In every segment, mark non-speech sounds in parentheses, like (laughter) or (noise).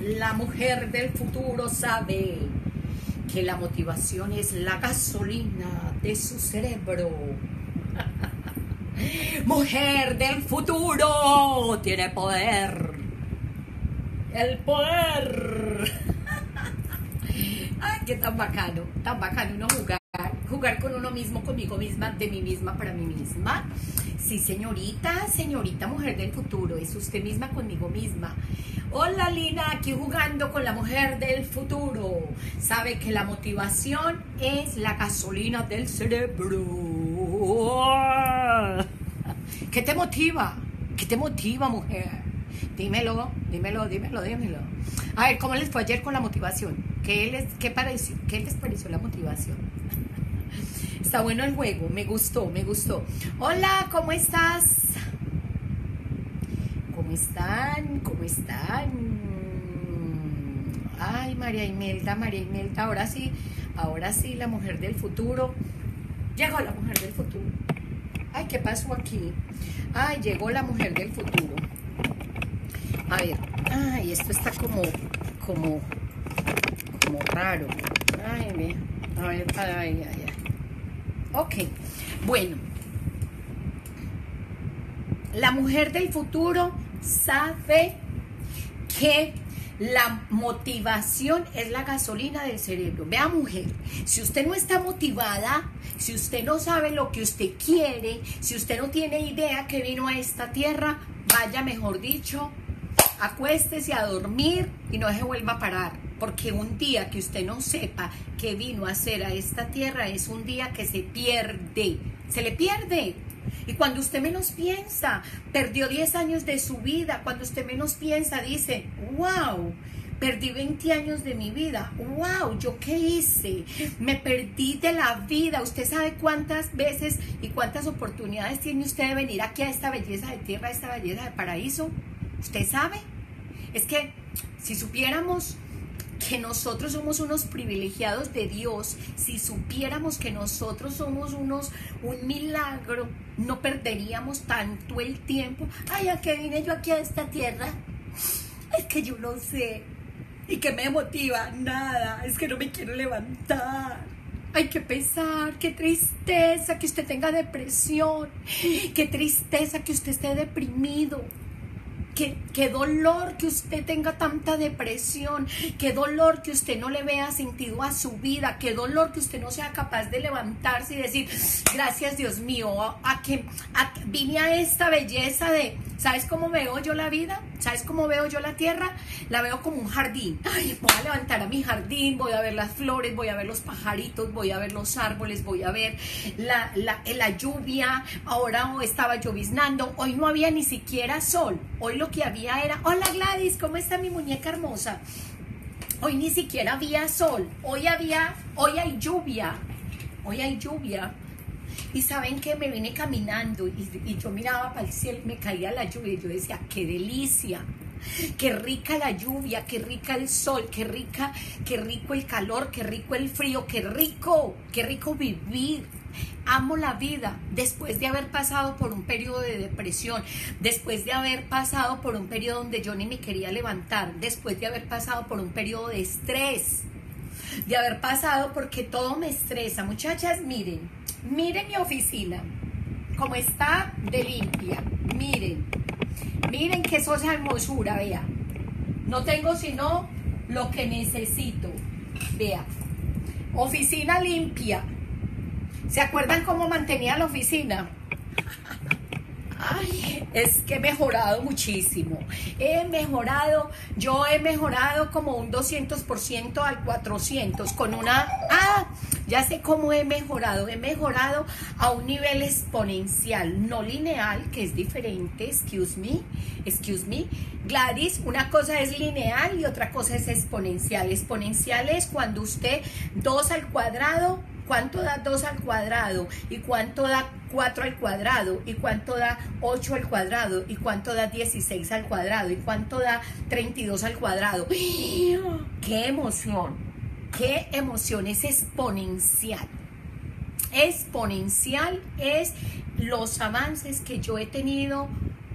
La mujer del futuro sabe que la motivación es la gasolina de su cerebro. (laughs) Mujer del futuro tiene poder. El poder. (laughs) Ay, qué tan bacano, tan bacano uno jugar, jugar con uno mismo, conmigo misma, de mí misma para mí misma. Sí, señorita, señorita mujer del futuro, es usted misma conmigo misma. Hola Lina, aquí jugando con la mujer del futuro. Sabe que la motivación es la gasolina del cerebro. (laughs) ¿Qué te motiva? ¿Qué te motiva, mujer? Dímelo, dímelo, dímelo, dímelo. A ver, ¿cómo les fue ayer con la motivación? ¿Qué les, qué pareció, qué les pareció la motivación? (laughs) Está bueno el juego, me gustó, me gustó. Hola, ¿cómo estás? ¿Cómo están? ¿Cómo están? Ay, María Imelda, María Imelda, ahora sí, ahora sí, la mujer del futuro. Llegó la mujer del futuro. Ay, ¿qué pasó aquí? Ay, llegó la mujer del futuro. A ver, ay, esto está como, como, como raro. Ay, ve, a ver, ay, ay, ay. Ok, bueno. La mujer del futuro sabe que la motivación es la gasolina del cerebro. Vea mujer, si usted no está motivada, si usted no sabe lo que usted quiere, si usted no tiene idea que vino a esta tierra, vaya mejor dicho, acuéstese a dormir y no se vuelva a parar. Porque un día que usted no sepa qué vino a hacer a esta tierra es un día que se pierde. Se le pierde. Y cuando usted menos piensa, perdió 10 años de su vida, cuando usted menos piensa, dice, wow, perdí 20 años de mi vida, wow, ¿yo qué hice? Me perdí de la vida. ¿Usted sabe cuántas veces y cuántas oportunidades tiene usted de venir aquí a esta belleza de tierra, a esta belleza de paraíso? ¿Usted sabe? Es que si supiéramos que nosotros somos unos privilegiados de Dios, si supiéramos que nosotros somos unos un milagro, no perderíamos tanto el tiempo. Ay, ¿a qué vine yo aquí a esta tierra? Es que yo no sé. ¿Y qué me motiva? Nada, es que no me quiero levantar. Ay, qué pesar, qué tristeza que usted tenga depresión, qué tristeza que usted esté deprimido. Qué, dolor que usted tenga tanta depresión, qué dolor que usted no le vea sentido a su vida, qué dolor que usted no sea capaz de levantarse y decir, gracias Dios mío, a, que vine a esta belleza de, ¿sabes cómo veo yo la vida? ¿Sabes cómo veo yo la tierra? La veo como un jardín. Ay, voy a levantar a mi jardín, voy a ver las flores, voy a ver los pajaritos, voy a ver los árboles, voy a ver la, la, la lluvia. Ahora estaba lloviznando, hoy no había ni siquiera sol, hoy lo que había era, hola Gladys, ¿cómo está mi muñeca hermosa? Hoy ni siquiera había sol, hoy había, hoy hay lluvia, hoy hay lluvia. Y saben que me vine caminando y, y, yo miraba para el cielo y me caía la lluvia y yo decía, qué delicia, qué rica la lluvia, qué rica el sol, qué rica, qué rico el calor, qué rico el frío, qué rico, qué rico vivir. Amo la vida después de haber pasado por un periodo de depresión, después de haber pasado por un periodo donde yo ni me quería levantar, después de haber pasado por un periodo de estrés, de haber pasado porque todo me estresa. Muchachas, miren, miren mi oficina, como está de limpia, miren, miren que eso es hermosura, vea. No tengo sino lo que necesito, vea. Oficina limpia, ¿Se acuerdan cómo mantenía la oficina? Ay, es que he mejorado muchísimo. He mejorado, yo he mejorado como un 200% al 400 con una... Ah, ya sé cómo he mejorado. He mejorado a un nivel exponencial, no lineal, que es diferente. Excuse me, excuse me. Gladys, una cosa es lineal y otra cosa es exponencial. Exponencial es cuando usted 2 al cuadrado ¿Cuánto da 2 al cuadrado? ¿Y cuánto da 4 al cuadrado? ¿Y cuánto da 8 al cuadrado? ¿Y cuánto da 16 al cuadrado? ¿Y cuánto da 32 al cuadrado? (gasps) ¡Qué emoción! ¡Qué emoción! Es exponencial. Exponencial es los avances que yo he tenido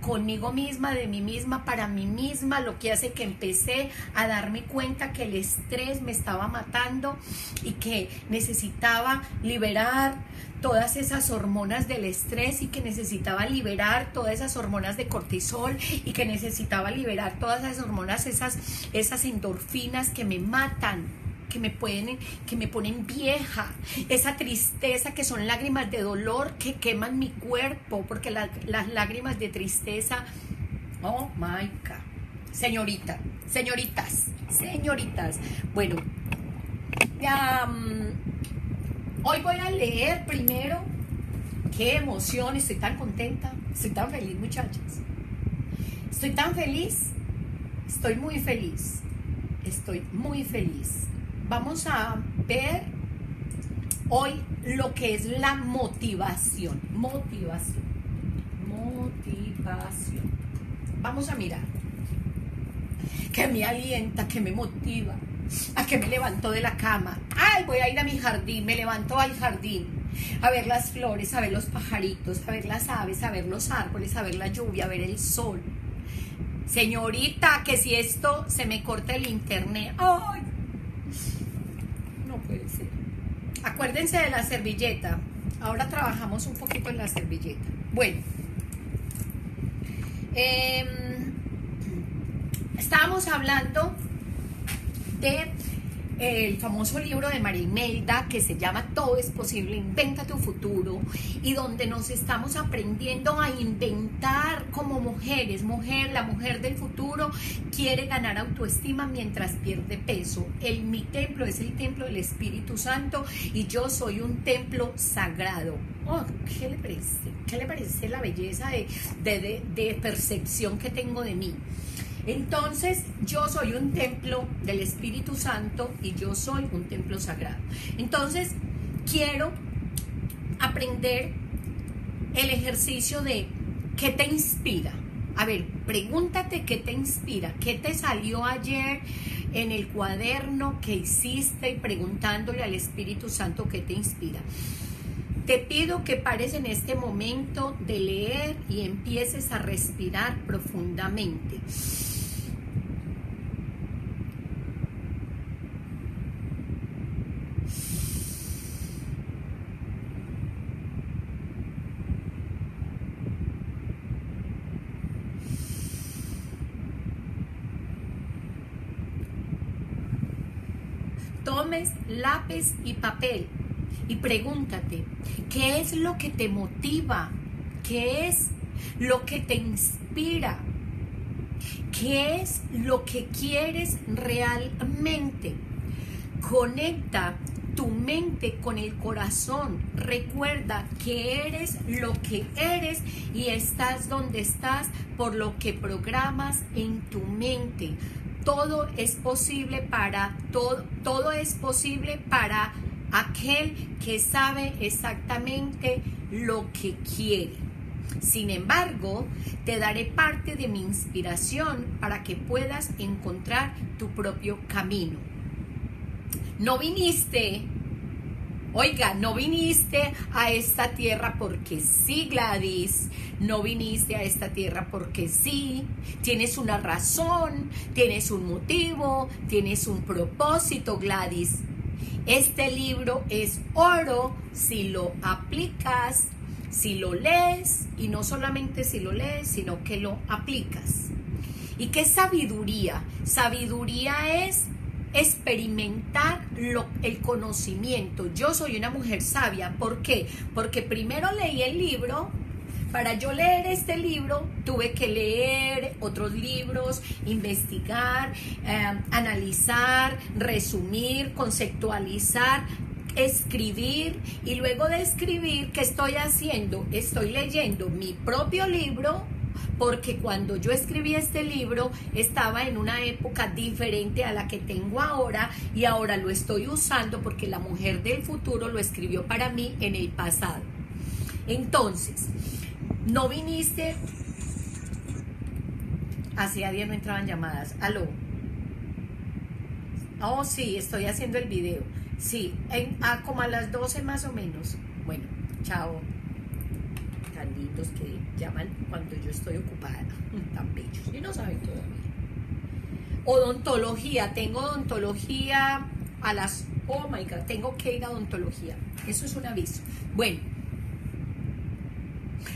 conmigo misma, de mí misma, para mí misma, lo que hace que empecé a darme cuenta que el estrés me estaba matando y que necesitaba liberar todas esas hormonas del estrés y que necesitaba liberar todas esas hormonas de cortisol y que necesitaba liberar todas esas hormonas, esas, esas endorfinas que me matan que me pueden, que me ponen vieja, esa tristeza que son lágrimas de dolor que queman mi cuerpo, porque las lágrimas de tristeza, oh my God. Señorita, señoritas, señoritas. Bueno, mm, hoy voy a leer primero. Qué emoción, estoy tan contenta, estoy tan feliz, muchachas. Estoy tan feliz, estoy muy feliz, estoy muy feliz vamos a ver hoy lo que es la motivación. Motivación. Motivación. Vamos a mirar. Que me alienta, que me motiva, a que me levanto de la cama. Ay, voy a ir a mi jardín, me levanto al jardín. A ver las flores, a ver los pajaritos, a ver las aves, a ver los árboles, a ver la lluvia, a ver el sol. Señorita, que si esto se me corta el internet. ¡Ay! Acuérdense de la servilleta. Ahora trabajamos un poquito en la servilleta. Bueno. Em, estábamos hablando de el famoso libro de María Imelda que se llama Todo es posible, inventa tu futuro y donde nos estamos aprendiendo a inventar como mujeres, mujer, la mujer del futuro quiere ganar autoestima mientras pierde peso. El mi templo es el templo del Espíritu Santo y yo soy un templo sagrado. Oh, ¿qué le parece? ¿Qué le parece la belleza de, de, de percepción que tengo de mí? Entonces, yo soy un templo del Espíritu Santo y yo soy un templo sagrado. Entonces, quiero aprender el ejercicio de qué te inspira. A ver, pregúntate qué te inspira, qué te salió ayer en el cuaderno que hiciste y preguntándole al Espíritu Santo qué te inspira. Te pido que pares en este momento de leer y empieces a respirar profundamente. Lápiz y papel y pregúntate, ¿qué es lo que te motiva? ¿Qué es lo que te inspira? ¿Qué es lo que quieres realmente? Conecta tu mente con el corazón. Recuerda que eres lo que eres y estás donde estás por lo que programas en tu mente todo es posible para todo, todo es posible para aquel que sabe exactamente lo que quiere. Sin embargo, te daré parte de mi inspiración para que puedas encontrar tu propio camino. No viniste Oiga, no viniste a esta tierra porque sí, Gladys. No viniste a esta tierra porque sí. Tienes una razón, tienes un motivo, tienes un propósito, Gladys. Este libro es oro si lo aplicas, si lo lees y no solamente si lo lees, sino que lo aplicas. ¿Y qué sabiduría? Sabiduría es experimentar lo, el conocimiento. Yo soy una mujer sabia. ¿Por qué? Porque primero leí el libro. Para yo leer este libro tuve que leer otros libros, investigar, eh, analizar, resumir, conceptualizar, escribir y luego de escribir, ¿qué estoy haciendo? Estoy leyendo mi propio libro porque cuando yo escribí este libro estaba en una época diferente a la que tengo ahora y ahora lo estoy usando porque la mujer del futuro lo escribió para mí en el pasado. Entonces, no viniste, hacía días no entraban llamadas, aló. Oh, sí, estoy haciendo el video. Sí, en, como a las 12 más o menos. Bueno, chao. Que llaman cuando yo estoy ocupada, (laughs) tan bellos, y no saben todavía. Odontología, tengo odontología a las, oh my god, tengo que ir a odontología, eso es un aviso. Bueno,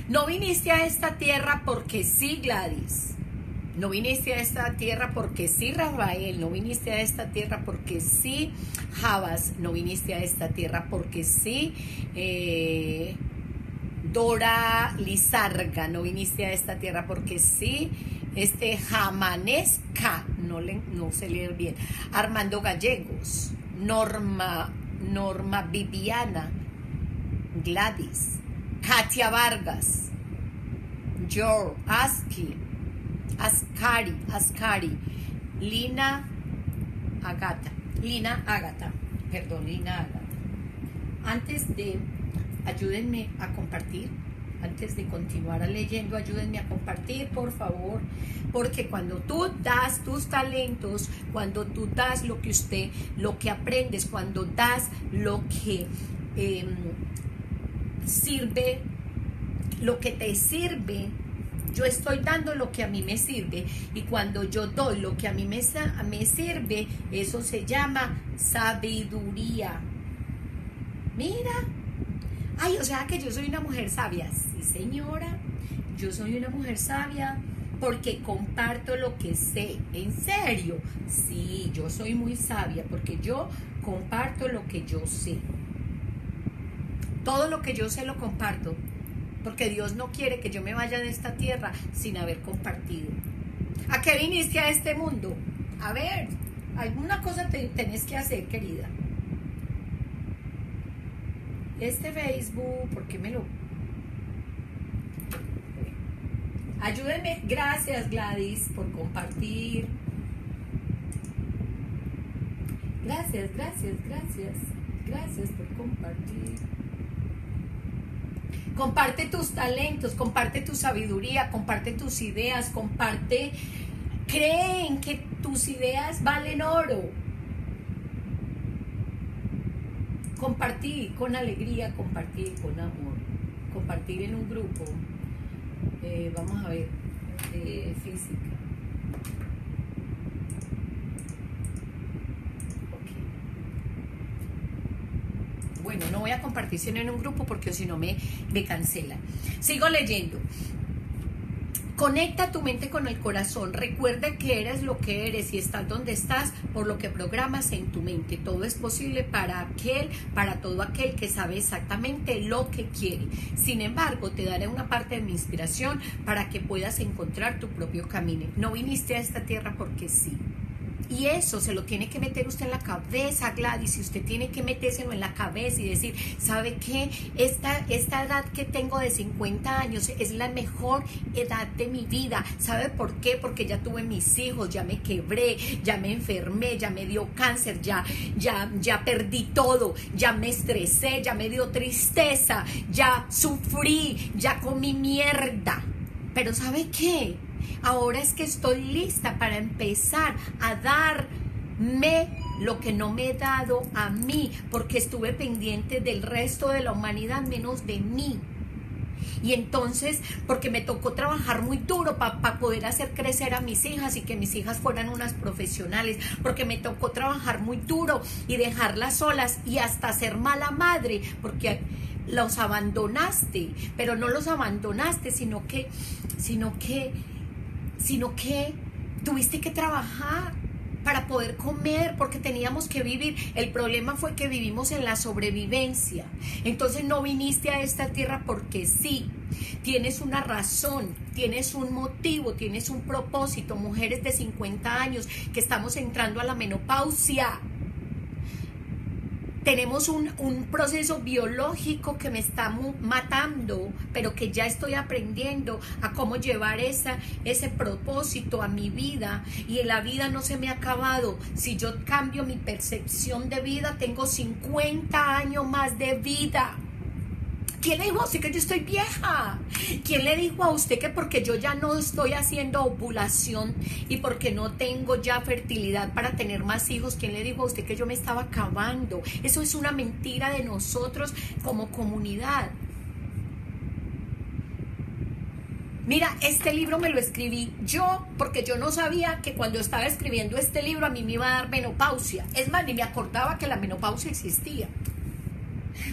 no viniste a esta tierra porque sí, Gladys. No viniste a esta tierra porque sí, Rafael. No viniste a esta tierra porque sí, Javas. No viniste a esta tierra porque sí, eh, Dora Lizarga. No viniste a esta tierra porque sí, este Jamanesca. No, le, no sé leer bien. Armando Gallegos. Norma, Norma Viviana. Gladys. Katia Vargas. Joe Aski. Ascari, Ascari, Lina Agata, Lina Agata, perdón, Lina Agata. Antes de, ayúdenme a compartir, antes de continuar leyendo, ayúdenme a compartir, por favor, porque cuando tú das tus talentos, cuando tú das lo que usted, lo que aprendes, cuando das lo que em, sirve, lo que te sirve, yo estoy dando lo que a mí me sirve y cuando yo doy lo que a mí me, me sirve, eso se llama sabiduría. Mira. Ay, o sea que yo soy una mujer sabia. Sí, señora. Yo soy una mujer sabia porque comparto lo que sé. ¿En serio? Sí, yo soy muy sabia porque yo comparto lo que yo sé. Todo lo que yo sé lo comparto porque Dios no quiere que yo me vaya de esta tierra sin haber compartido. ¿A qué viniste a este mundo? A ver, alguna cosa te, tenés que hacer, querida. Este Facebook, ¿por qué me lo... Ayúdenme, gracias Gladys por compartir. Gracias, gracias, gracias. Gracias por compartir. Comparte tus talentos, comparte tu sabiduría, comparte tus ideas, comparte, creen que tus ideas valen oro. Compartir con alegría, compartir con amor, compartir en un grupo. Eh, vamos a ver, eh, física. bueno, no voy a compartir sino en un grupo porque si no me, me cancela. Sigo leyendo. Conecta tu mente con el corazón. Recuerda que eres lo que eres y estás donde estás por lo que programas en tu mente. Todo es posible para aquel, para todo aquel que sabe exactamente lo que quiere. Sin embargo, te daré una parte de mi inspiración para que puedas encontrar tu propio camino. No viniste a esta tierra porque sí. Y eso se lo tiene que meter usted en la cabeza, Gladys, y usted tiene que metérselo en la cabeza y decir, ¿sabe qué? Esta, esta edad que tengo de 50 años es la mejor edad de mi vida. ¿Sabe por qué? Porque ya tuve mis hijos, ya me quebré, ya me enfermé, ya me dio cáncer, ya, ya, ya perdí todo, ya me estresé, ya me dio tristeza, ya sufrí, ya comí mierda. Pero ¿sabe qué? Ahora es que estoy lista para empezar a darme lo que no me he dado a mí, porque estuve pendiente del resto de la humanidad menos de mí. Y entonces, porque me tocó trabajar muy duro para poder hacer crecer a mis hijas y que mis hijas fueran unas profesionales, porque me tocó trabajar muy duro y dejarlas solas y hasta ser mala madre, porque los abandonaste, pero no los abandonaste, sino que, sino que sino que tuviste que trabajar para poder comer, porque teníamos que vivir. El problema fue que vivimos en la sobrevivencia. Entonces no viniste a esta tierra porque sí. Tienes una razón, tienes un motivo, tienes un propósito. Mujeres de 50 años que estamos entrando a la menopausia tenemos un, proceso biológico que me está matando, pero que ya estoy aprendiendo a cómo llevar esa, ese propósito a mi vida. Y la vida no se me ha acabado. Si yo cambio mi percepción de vida, tengo 50 años más de vida. ¿Quién le dijo a usted que yo estoy vieja? ¿Quién le dijo a usted que porque yo ya no estoy haciendo ovulación y porque no tengo ya fertilidad para tener más hijos, quién le dijo a usted que yo me estaba acabando? Eso es una mentira de nosotros como comunidad. Mira, este libro me lo escribí yo porque yo no sabía que cuando estaba escribiendo este libro a mí me iba a dar menopausia. Es más, ni me acordaba que la menopausia existía.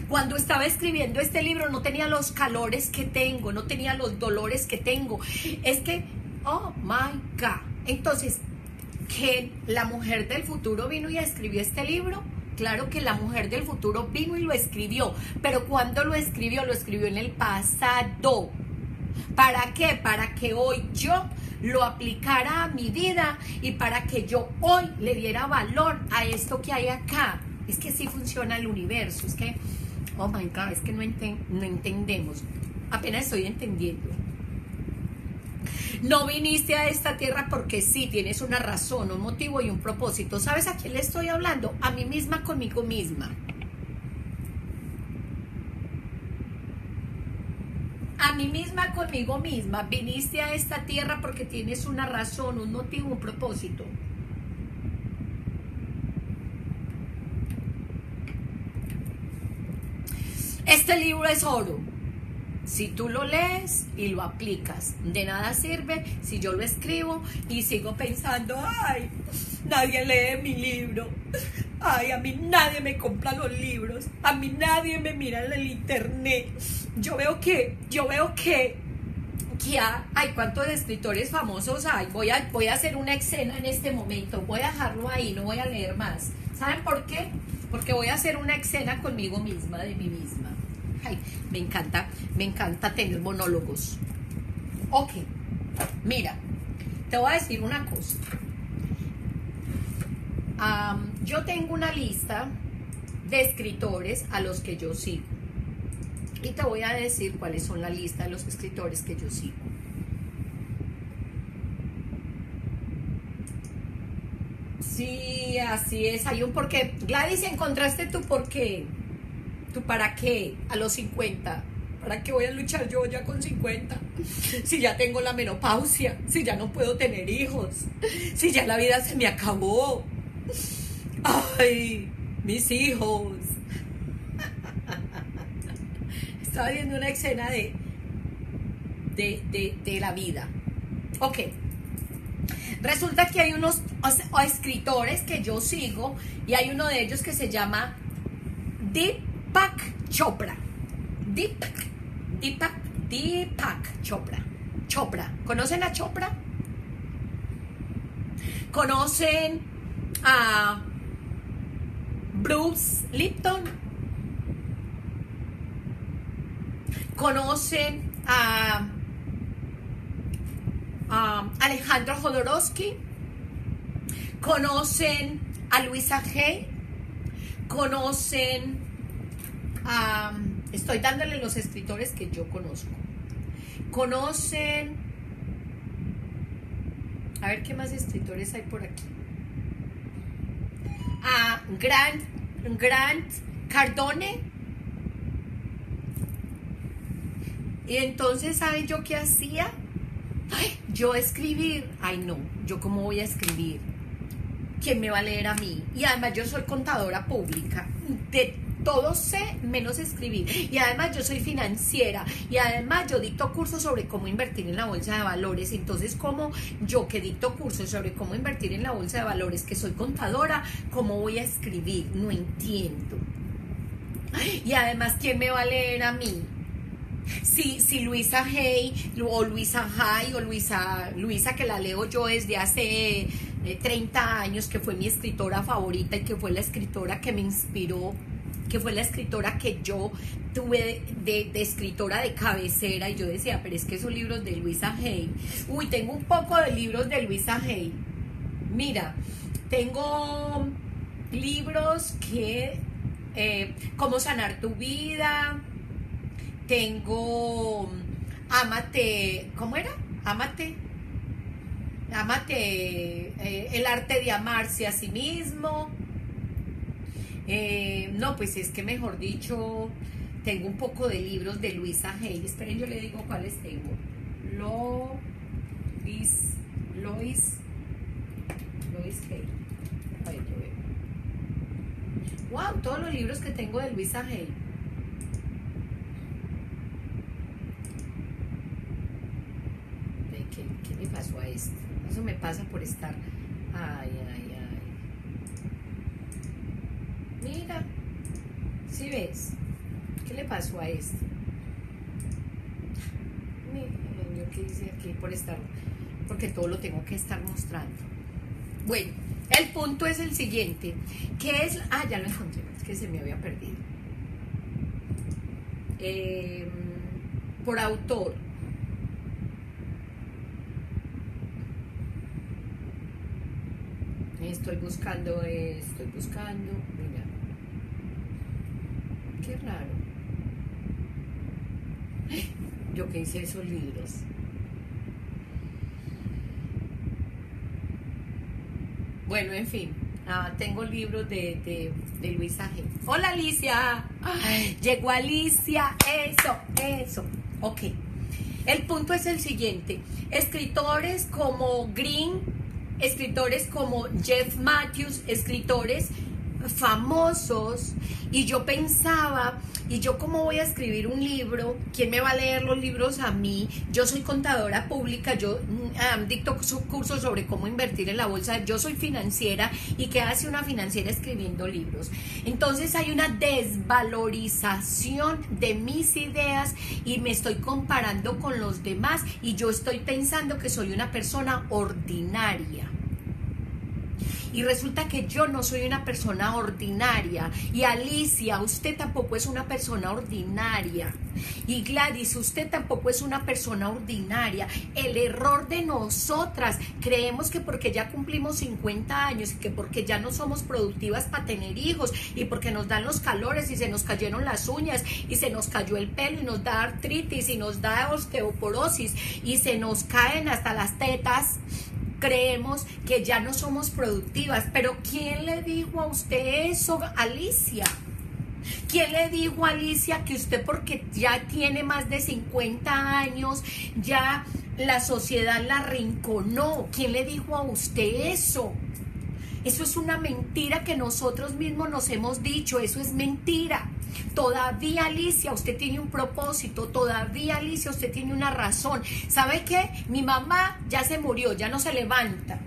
Cuando estaba escribiendo este libro no tenía los calores que tengo, no tenía los dolores que tengo. Es que, oh my God. Entonces, que la mujer del futuro vino y escribió este libro. Claro que la mujer del futuro vino y lo escribió, pero cuando lo escribió, lo escribió en el pasado. ¿Para qué? Para que hoy yo lo aplicara a mi vida y para que yo hoy le diera valor a esto que hay acá. Es que sí funciona el universo, es que, oh my God, es que no, no entendemos. Apenas estoy entendiendo. No viniste a esta tierra porque sí, tienes una razón, un motivo y un propósito. ¿Sabes a quién le estoy hablando? A mí misma conmigo misma. A mí misma conmigo misma. Viniste a esta tierra porque tienes una razón, un motivo, un propósito. Este libro es oro. Si tú lo lees y lo aplicas, de nada sirve si yo lo escribo y sigo pensando, ay, nadie lee mi libro, ay, a mí nadie me compra los libros, a mí nadie me mira en el internet. Yo veo que, yo veo que, que hay cuántos escritores famosos hay. Voy a, voy a hacer una escena en este momento, voy a dejarlo ahí, no voy a leer más. ¿Saben por qué? Porque voy a hacer una escena conmigo misma, de mí misma me encanta, me encanta tener monólogos. Ok, mira, te voy a decir una cosa. yo tengo una lista de escritores a los que yo sigo. Y te voy a decir cuáles son la lista de los escritores que yo sigo. Sí, así es. Hay un porqué. Gladys, ¿encontraste tu porqué? ¿Tú para qué? A los 50. ¿Para qué voy a luchar yo ya con 50? Si ya tengo la menopausia, si ya no puedo tener hijos, si ya la vida se me acabó. Ay, mis hijos. Estaba viendo una escena de, de, de la vida. Ok. Resulta que hay unos escritores que yo sigo y hay uno de ellos que se llama Deep Deepak Chopra. Deepak, Deepak, Deepak Chopra. Chopra. ¿Conocen a Chopra? ¿Conocen a Bruce Lipton? ¿Conocen a, a Alejandro Jodorowsky? ¿Conocen a Luisa Hay? ¿Conocen estoy dándole los escritores que yo conozco. Conocen, a ver qué más escritores hay por aquí. A Grant, Grant Cardone. Y entonces, ¿saben yo qué hacía? yo escribir. Ay, no, yo cómo voy a escribir. ¿Quién me va a leer a mí? Y además yo soy contadora pública. De todo sé menos escribir. Y además yo soy financiera y además yo dicto cursos sobre cómo invertir en la bolsa de valores. Entonces, como yo que dicto cursos sobre cómo invertir en la bolsa de valores, que soy contadora, ¿cómo voy a escribir? No entiendo. Y además, ¿quién me va a leer a mí? Si, si Luisa Hay o Luisa Hay o Luisa, Luisa que la leo yo desde hace 30 eh, años, que fue mi escritora favorita y que fue la escritora que me inspiró que fue la escritora que yo tuve de, escritora de cabecera y yo decía, pero es que esos libros de Luisa Hay. Uy, tengo un poco de libros de Luisa Hay. Mira, tengo libros que, eh, cómo sanar tu vida, tengo, amate, ¿cómo era? Amate, amate, eh, el arte de amarse a sí mismo eh, no, pues es que mejor dicho, tengo un poco de libros de Luisa Hay. Esperen, yo le digo cuáles tengo. Lois, Lois, Lois Hay. A ver, yo veo. Wow, todos los libros que tengo de Luisa Hay. pasó a esto? Eso me pasa por estar... Ay, ay, ay. Mira, si ves? ¿Qué le pasó a esto? Yo qué hice aquí por estar... Porque todo lo tengo que estar mostrando. Bueno, el punto es el siguiente. ¿Qué es? Ah, ya lo encontré. Es que se me había perdido. Em, por autor. Estoy buscando, estoy buscando, mira. Qué raro. Yo que hice esos libros. Bueno, en fin, ah, tengo libros de, de, Luisa G. Hola Alicia, llegó Alicia, eso, eso. Ok, el punto es el siguiente. Escritores como Green, escritores como Jeff Matthews, escritores famosos y yo pensaba, ¿y yo cómo voy a escribir un libro? ¿Quién me va a leer los libros a mí? Yo soy contadora pública, yo um, dicto cursos sobre cómo invertir en la bolsa, yo soy financiera y ¿qué hace una financiera escribiendo libros? Entonces hay una desvalorización de mis ideas y me estoy comparando con los demás y yo estoy pensando que soy una persona ordinaria. Y resulta que yo no soy una persona ordinaria. Y Alicia, usted tampoco es una persona ordinaria. Y Gladys, usted tampoco es una persona ordinaria. El error de nosotras, creemos que porque ya cumplimos 50 años y que porque ya no somos productivas para tener hijos y porque nos dan los calores y se nos cayeron las uñas y se nos cayó el pelo y nos da artritis y nos da osteoporosis y se nos caen hasta las tetas creemos que ya no somos productivas. Pero ¿quién le dijo a usted eso, Alicia? ¿Quién le dijo a Alicia que usted porque ya tiene más de 50 años, ya la sociedad la rinconó? ¿Quién le dijo a usted eso? Eso es una mentira que nosotros mismos nos hemos dicho, eso es mentira. Todavía Alicia, usted tiene un propósito, todavía Alicia, usted tiene una razón. ¿Sabe qué? Mi mamá ya se murió, ya no se levanta.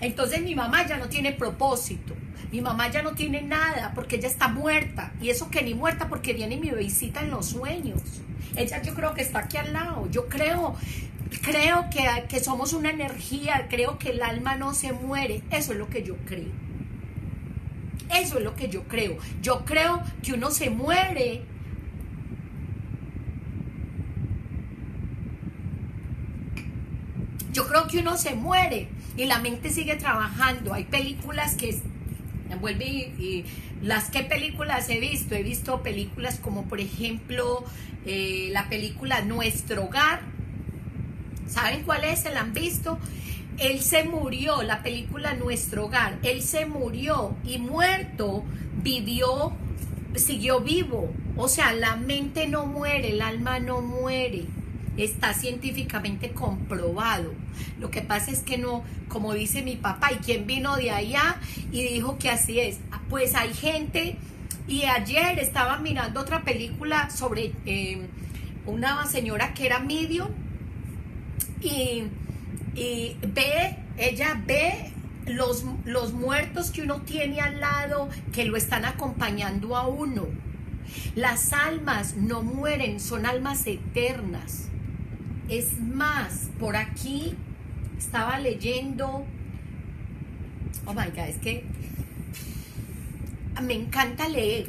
Entonces mi mamá ya no tiene propósito. Mi mamá ya no tiene nada porque ella está muerta. Y eso que ni muerta porque viene y me visita en los sueños. Ella yo creo que está aquí al lado. Yo creo, creo que, que somos una energía, creo que el alma no se muere. Eso es lo que yo creo. Eso es lo que yo creo. Yo creo que uno se muere Yo creo que uno se muere y la mente sigue trabajando. Hay películas que vuelve y, las que películas he visto, he visto películas como por ejemplo eh, la película Nuestro Hogar. ¿Saben cuál es? ¿Se la han visto? Él se murió, la película Nuestro Hogar, Él se murió y muerto vivió, siguió vivo. O sea, la mente no muere, el alma no muere. Está científicamente comprobado. Lo que pasa es que no, como dice mi papá, ¿y quién vino de allá y dijo que así es? Pues hay gente, y ayer estaba mirando otra película sobre eh, una señora que era medio y y ve, ella ve los, los muertos que uno tiene al lado que lo están acompañando a uno. Las almas no mueren, son almas eternas. Es más, por aquí estaba leyendo, oh my God, es que me encanta leer.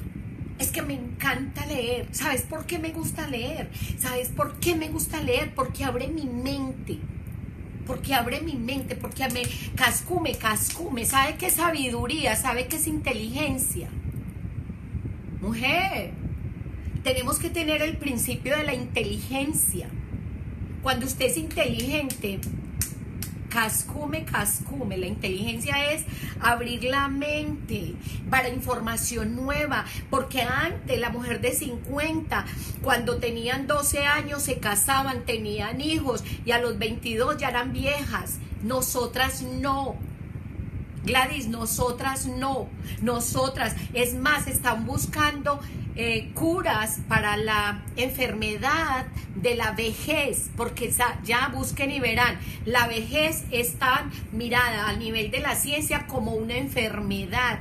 Es que me encanta leer. ¿Sabes por qué me gusta leer? ¿Sabes por qué me gusta leer? Porque abre mi mente porque abre mi mente, porque me cascume, cascume, sabe qué es sabiduría, sabe qué es inteligencia. Mujer, tenemos que tener el principio de la inteligencia. Cuando usted es inteligente, cascume, cascume. La inteligencia es abrir la mente para información nueva, porque antes la mujer de 50, cuando tenían 12 años, se casaban, tenían hijos y a los 22 ya eran viejas. Nosotras no. Gladys, nosotras no. Nosotras, es más, están buscando eh, curas para la enfermedad de la vejez, porque ya busquen y verán, la vejez está mirada al nivel de la ciencia como una enfermedad.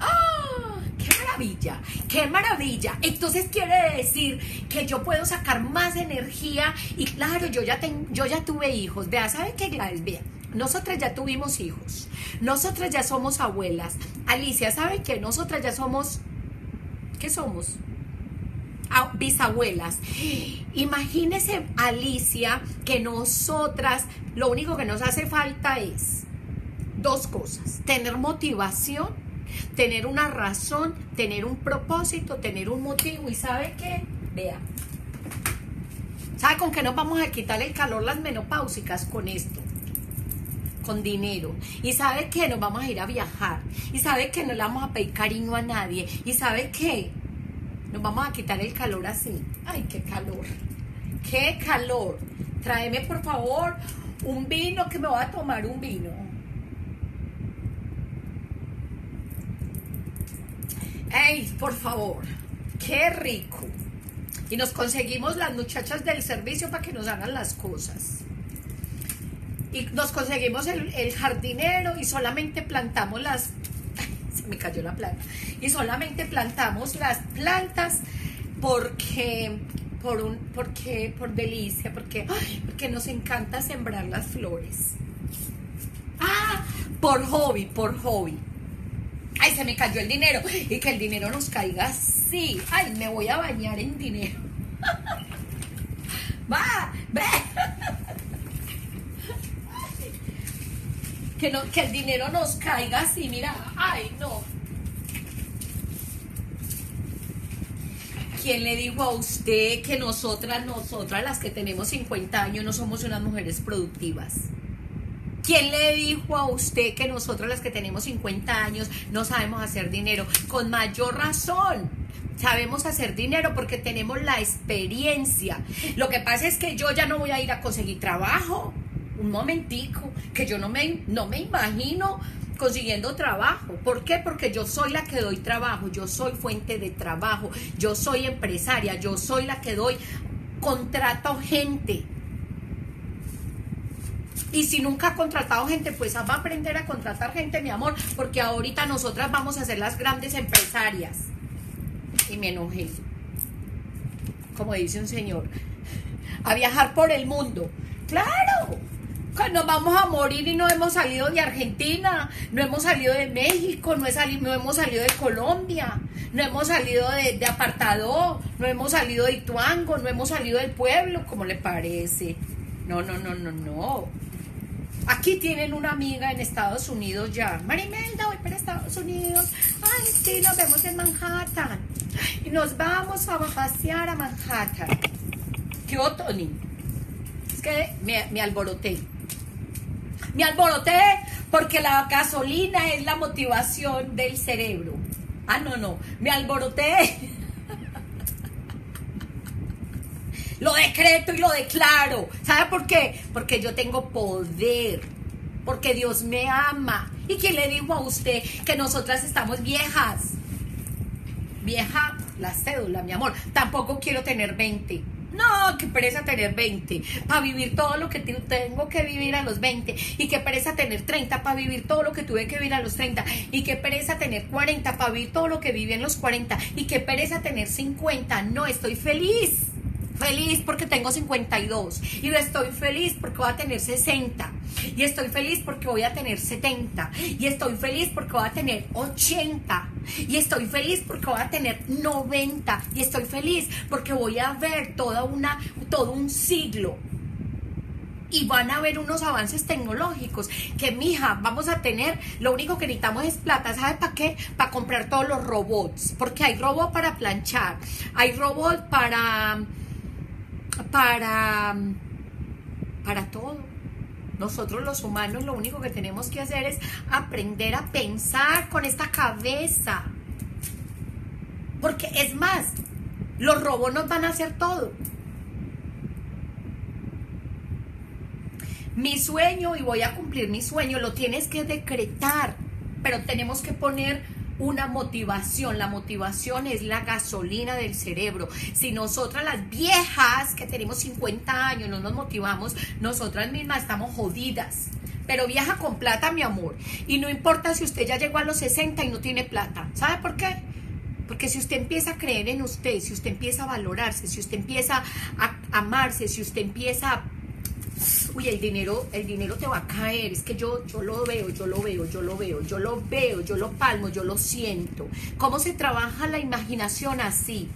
¡Ah! ¡Qué maravilla! ¡Qué maravilla! Entonces quiere decir que yo puedo sacar más energía y claro, yo ya, tengo, yo ya tuve hijos. Vea, ¿sabe qué, Gladys? Vea. Nosotras ya tuvimos hijos, nosotras ya somos abuelas. Alicia, ¿sabe qué? Nosotras ya somos ¿Qué somos? Ah, bisabuelas. Imagínese, Alicia, que nosotras lo único que nos hace falta es dos cosas. Tener motivación, tener una razón, tener un propósito, tener un motivo. ¿Y sabe qué? Vea. ¿Sabe con qué nos vamos a quitar el calor las menopáusicas? Con esto con dinero. Y sabe que nos vamos a ir a viajar. Y sabe que no le vamos a pedir cariño a nadie. Y sabe que nos vamos a quitar el calor así. Ay, qué calor. Qué calor. Tráeme por favor un vino que me voy a tomar un vino. ¡Ey, por favor! ¡Qué rico! Y nos conseguimos las muchachas del servicio para que nos hagan las cosas y nos conseguimos el, jardinero y solamente plantamos las (laughs) se me cayó la planta. Y solamente plantamos las plantas porque por un porque por delicia porque porque nos encanta sembrar las flores. Ah por hobby por hobby. Ay se me cayó el dinero. Y que el dinero nos caiga así. Ay me voy a bañar en dinero. (laughs) Va ve (laughs) que, el dinero nos caiga así, mira, ay, no. ¿Quién le dijo a usted que nosotras, nosotras las que tenemos 50 años no somos unas mujeres productivas? ¿Quién le dijo a usted que nosotros las que tenemos 50 años no sabemos hacer dinero? Con mayor razón. Sabemos hacer dinero porque tenemos la experiencia. Lo que pasa es que yo ya no voy a ir a conseguir trabajo un momentico, que yo no me, no me imagino consiguiendo trabajo. ¿Por qué? Porque yo soy la que doy trabajo, yo soy fuente de trabajo, yo soy empresaria, yo soy la que doy contrato gente. Y si nunca ha contratado gente, pues va a aprender a contratar gente, mi amor, porque ahorita nosotras vamos a ser las grandes empresarias. Y me enojé. Como dice un señor, a viajar por el mundo. Claro, nos vamos a morir y no hemos salido de Argentina, no hemos salido de México, no, hemos salido de Colombia, no hemos salido de, Apartado, no hemos salido de Ituango, no hemos salido del pueblo, como le parece. No, no, no, no, no. Aquí tienen una amiga en Estados Unidos ya. Marimelda, voy para Estados Unidos. Ay, sí, nos vemos en Manhattan. Y nos vamos a pasear a Manhattan. ¿Qué Tony? Es que me, me alboroté. Me alboroté porque la gasolina es la motivación del cerebro. Ah, no, no, me alboroté. (laughs) lo decreto y lo declaro. ¿Sabe por qué? Porque yo tengo poder. Porque Dios me ama. ¿Y quién le dijo a usted que nosotras estamos viejas? Vieja la cédula, mi amor. Tampoco quiero tener 20. No, qué pereza tener 20 para vivir todo lo que tengo que vivir a los 20 y qué pereza tener 30 para vivir todo lo que tuve que vivir a los 30 y qué pereza tener 40 para vivir todo lo que viví en los 40 y qué pereza tener 50. No, estoy feliz feliz porque tengo 52 y estoy feliz porque voy a tener 60 y estoy feliz porque voy a tener 70 y estoy feliz porque voy a tener 80 y estoy feliz porque voy a tener 90 y estoy feliz porque voy a ver toda una todo un siglo y van a haber unos avances tecnológicos que, mija, vamos a tener, lo único que necesitamos es plata, ¿sabe para qué? Para comprar todos los robots, porque hay robots para planchar, hay robots para para, para todo. Nosotros los humanos lo único que tenemos que hacer es aprender a pensar con esta cabeza. Porque es más, los robots nos van a hacer todo. Mi sueño, y voy a cumplir mi sueño, lo tienes que decretar, pero tenemos que poner una motivación. La motivación es la gasolina del cerebro. Si nosotras las viejas que tenemos 50 años no nos motivamos, nosotras mismas estamos jodidas. Pero viaja con plata, mi amor. Y no importa si usted ya llegó a los 60 y no tiene plata. ¿Sabe por qué? Porque si usted empieza a creer en usted, si usted empieza a valorarse, si usted empieza a amarse, si usted empieza a uy, el dinero, el dinero te va a caer, es que yo, yo lo veo, yo lo veo, yo lo veo, yo lo veo, yo lo palmo, yo lo siento. ¿Cómo se trabaja la imaginación así?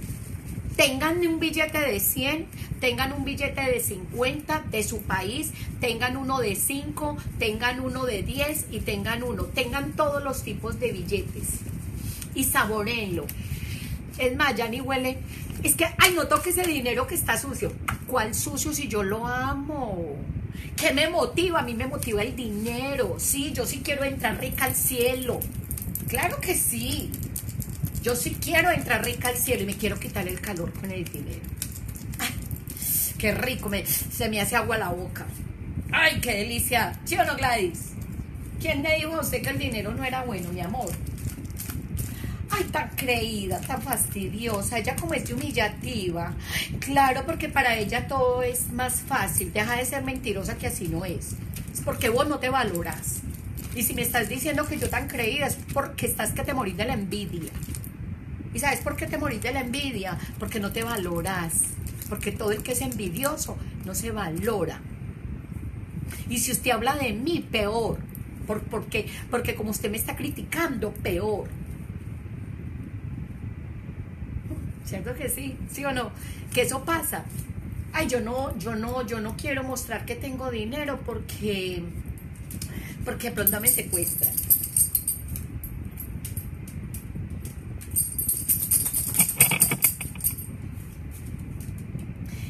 Tengan un billete de 100, tengan un billete de 50 de su país, tengan uno de 5, tengan uno de 10 y tengan uno. Tengan todos los tipos de billetes y saborenlo. Es más, ya ni huele. Es que, ay, no toque ese dinero que está sucio. ¿Cuál sucio si yo lo amo? ¿Qué me motiva? A mí me motiva el dinero. Sí, yo sí quiero entrar rica al cielo. Claro que sí. Yo sí quiero entrar rica al cielo y me quiero quitar el calor con el dinero. Ay, qué rico, me, se me hace agua la boca. Ay, qué delicia. ¿Sí o no, Gladys? ¿Quién me dijo a usted que el dinero no era bueno, mi amor? Ay, tan creída, tan fastidiosa. Ella como es de humillativa. Claro, porque para ella todo es más fácil. Deja de ser mentirosa que así no es. Es porque vos no te valoras. Y si me estás diciendo que yo tan creída es porque estás que te morís de la envidia. ¿Y sabes por qué te morís de la envidia? Porque no te valoras. Porque todo el que es envidioso no se valora. Y si usted habla de mí, peor. ¿Por, porque, porque como usted me está criticando, peor. ¿Cierto que sí? ¿Sí o no? Que eso pasa. Ay, yo no, yo no, yo no quiero mostrar que tengo dinero porque, porque pronto me secuestran.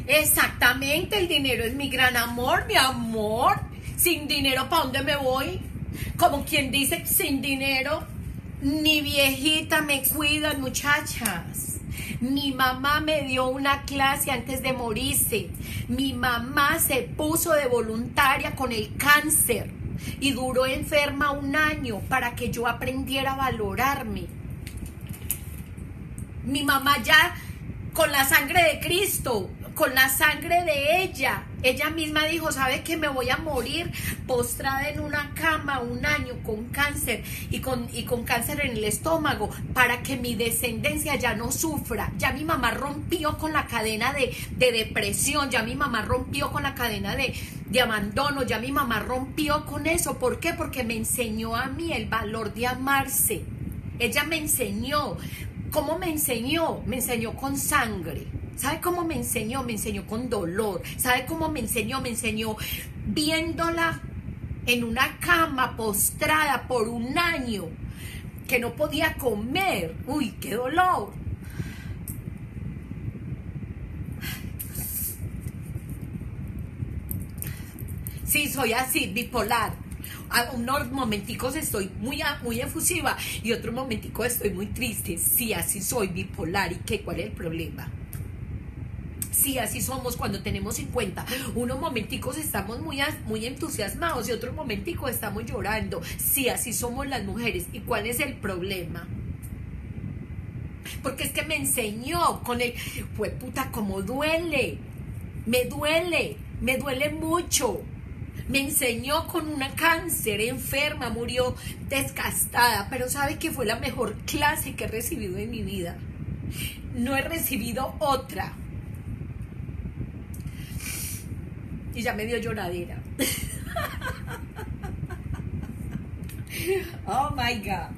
Exactamente, el dinero es mi gran amor, mi amor. Sin dinero, ¿para dónde me voy? Como quien dice, sin dinero, ni viejita me cuidan, muchachas. Mi mamá me dio una clase antes de morirse. Mi mamá se puso de voluntaria con el cáncer y duró enferma un año para que yo aprendiera a valorarme. Mi mamá ya con la sangre de Cristo con la sangre de ella. Ella misma dijo, ¿sabe que me voy a morir postrada en una cama un año con cáncer y con, y con cáncer en el estómago para que mi descendencia ya no sufra? Ya mi mamá rompió con la cadena de, depresión, ya mi mamá rompió con la cadena de, de abandono, ya mi mamá rompió con eso. ¿Por qué? Porque me enseñó a mí el valor de amarse. Ella me enseñó. ¿Cómo me enseñó? Me enseñó con sangre ¿Sabe cómo me enseñó? Me enseñó con dolor. ¿Sabe cómo me enseñó? Me enseñó viéndola en una cama postrada por un año que no podía comer. Uy, qué dolor. Sí, soy así, bipolar. A unos momenticos estoy muy, muy efusiva y otros momenticos estoy muy triste. Sí, así soy, bipolar. ¿Y qué? ¿Cuál es el problema? Sí, así somos cuando tenemos 50. Unos momenticos estamos muy, muy entusiasmados y otros momenticos estamos llorando. Sí, así somos las mujeres. ¿Y cuál es el problema? Porque es que me enseñó con el, fue puta, como duele. Me duele, me duele mucho. Me enseñó con una cáncer enferma, murió desgastada, pero sabe que fue la mejor clase que he recibido en mi vida. No he recibido otra. Y ya me dio lloradera. oh my God.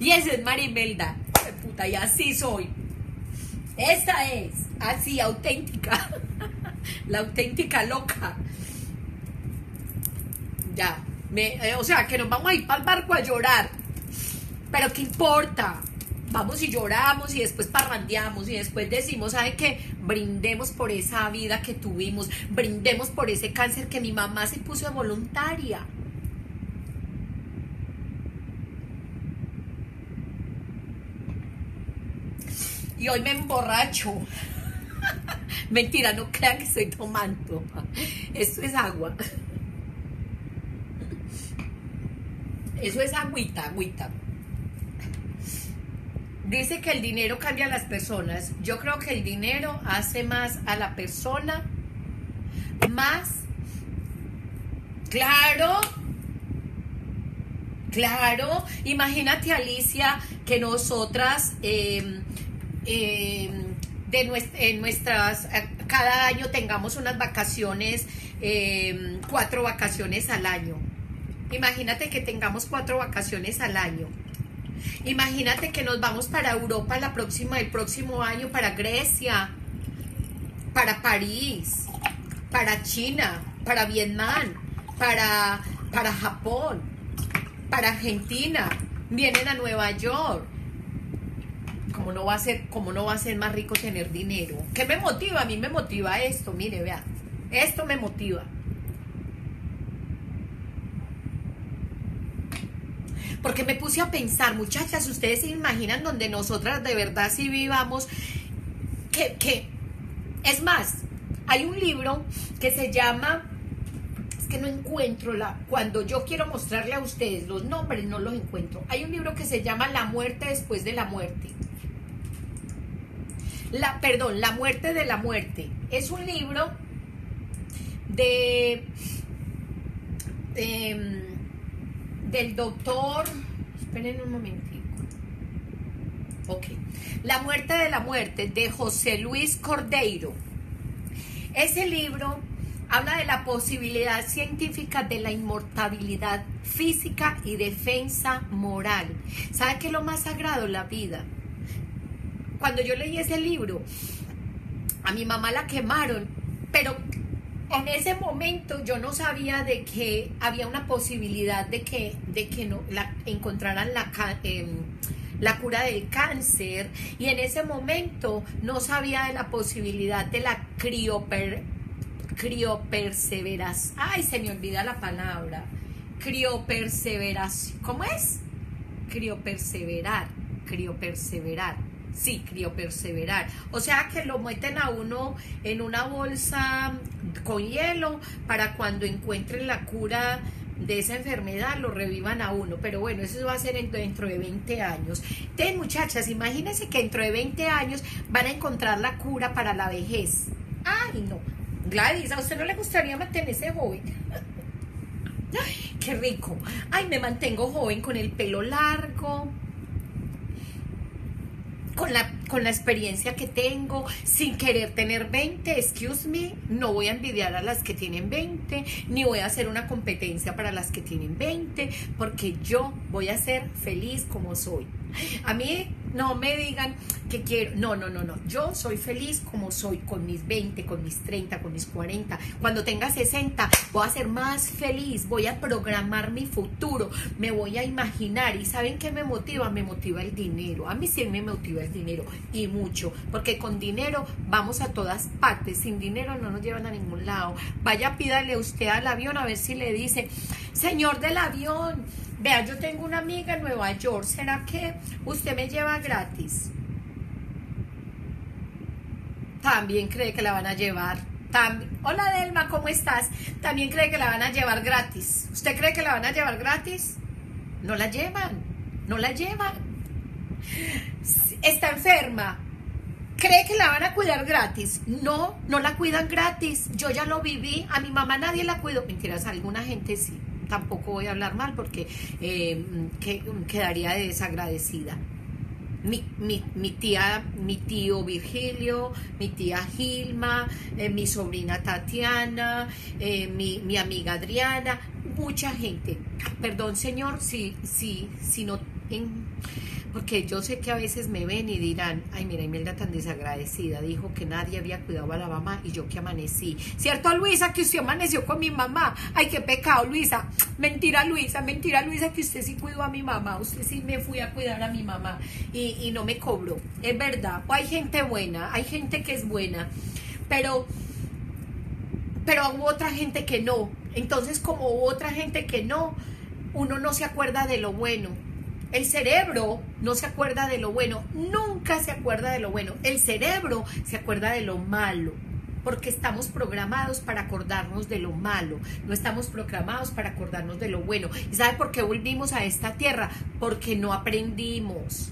y esa es Marimelda. Puta, y así soy. Esta es, así, auténtica. La auténtica loca. Ya. Me, eh, o sea, que nos vamos a ir para el barco a llorar. Pero ¿qué importa? vamos y lloramos y después parrandeamos y después decimos, ¿sabe qué? Brindemos por esa vida que tuvimos, brindemos por ese cáncer que mi mamá se puso de voluntaria. Y hoy me emborracho. (laughs) Mentira, no crean que estoy tomando. Esto es agua. Eso es agüita, agüita. Dice que el dinero cambia a las personas. Yo creo que el dinero hace más a la persona, más, claro, claro. Imagínate Alicia que nosotras em, em, de en nuestras, cada año tengamos unas vacaciones, em, cuatro vacaciones al año. Imagínate que tengamos cuatro vacaciones al año. Imagínate que nos vamos para Europa la próxima, el próximo año, para Grecia, para París, para China, para Vietnam, para, para Japón, para Argentina, vienen a Nueva York. ¿Cómo no va a ser, cómo no va a ser más rico tener dinero? ¿Qué me motiva? A mí me motiva esto, mire, vea. Esto me motiva. Porque me puse a pensar, muchachas, ustedes se imaginan donde nosotras de verdad sí vivamos, que, que, es más, hay un libro que se llama, es que no encuentro la, cuando yo quiero mostrarle a ustedes los nombres, no los encuentro. Hay un libro que se llama La muerte después de la muerte. La, perdón, La muerte de la muerte. Es un libro de... de del doctor, esperen un momentito. Ok. La muerte de la muerte de José Luis Cordeiro. Ese libro habla de la posibilidad científica de la inmortalidad física y defensa moral. ¿Sabe qué es lo más sagrado? La vida. Cuando yo leí ese libro, a mi mamá la quemaron, pero en ese momento yo no sabía de que había una posibilidad de que, de que no, la, encontraran la, em, la cura del cáncer y en ese momento no sabía de la posibilidad de la crioper, crioperseveración. Ay, se me olvida la palabra. Crioperseveración. ¿Cómo es? Crioperseverar. Crioperseverar Sí, perseverar. O sea que lo meten a uno en una bolsa con hielo para cuando encuentren la cura de esa enfermedad lo revivan a uno. Pero bueno, eso va a ser dentro de 20 años. Entonces, muchachas, imagínense que dentro de 20 años van a encontrar la cura para la vejez. Ay, no. Gladys, ¿a usted no le gustaría mantenerse joven? (laughs) Qué rico. Ay, me mantengo joven con el pelo largo, con la, con la experiencia que tengo, sin querer tener 20, excuse me, no voy a envidiar a las que tienen 20, ni voy a hacer una competencia para las que tienen 20, porque yo voy a ser feliz como soy. A mí no me digan que quiero, no, no, no, no, yo soy feliz como soy, con mis 20, con mis 30, con mis 40. Cuando tenga 60, voy a ser más feliz, voy a programar mi futuro, me voy a imaginar. ¿Y saben qué me motiva? Me motiva el dinero. A mí sí me motiva el dinero y mucho, porque con dinero vamos a todas partes, sin dinero no nos llevan a ningún lado. Vaya, pídale usted al avión a ver si le dice, señor del avión, Vea, yo tengo una amiga en Nueva York. ¿Será que usted me lleva gratis? También cree que la van a llevar. Hola Delma, ¿cómo estás? También cree que la van a llevar gratis. ¿Usted cree que la van a llevar gratis? No la llevan. No la llevan. Está enferma. ¿Cree que la van a cuidar gratis? No, no la cuidan gratis. Yo ya lo viví. A mi mamá nadie la cuidó. Mentiras, alguna gente sí tampoco voy a hablar mal porque eh, quedaría desagradecida. Mi, mi, tía, mi tío Virgilio, mi tía Gilma, eh, mi sobrina Tatiana, eh, mi, mi, amiga Adriana, mucha gente. Perdón, señor, si, si, si no porque yo sé que a veces me ven y dirán, ay, mira, Imelda tan desagradecida, dijo que nadie había cuidado a la mamá y yo que amanecí. ¿Cierto, Luisa, que usted amaneció con mi mamá? Ay, qué pecado, Luisa. Mentira, Luisa, mentira, Luisa, que usted sí cuidó a mi mamá. Usted sí me fui a cuidar a mi mamá y, no me cobró. Es verdad. Hay gente buena, hay gente que es buena, pero pero hubo otra gente que no. Entonces, como hubo otra gente que no, uno no se acuerda de lo bueno. El cerebro no se acuerda de lo bueno, nunca se acuerda de lo bueno. El cerebro se acuerda de lo malo, porque estamos programados para acordarnos de lo malo, no estamos programados para acordarnos de lo bueno. ¿Y sabe por qué volvimos a esta tierra? Porque no aprendimos.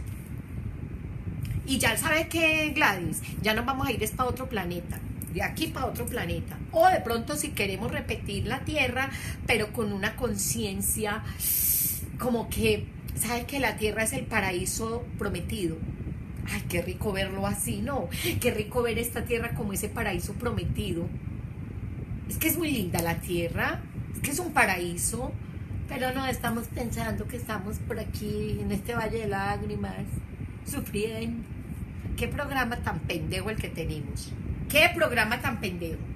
Y ya sabe que Gladys, ya nos vamos a ir es para otro planeta de aquí para otro planeta. O de pronto si queremos repetir la Tierra, pero con una conciencia como que, ¿sabe que la Tierra es el paraíso prometido? Ay, qué rico verlo así, ¿no? Qué rico ver esta Tierra como ese paraíso prometido. Es que es muy linda la Tierra, es que es un paraíso, pero no estamos pensando que estamos por aquí en este valle de lágrimas, sufriendo. Qué programa tan pendejo el que tenemos. Qué programa tan pendejo.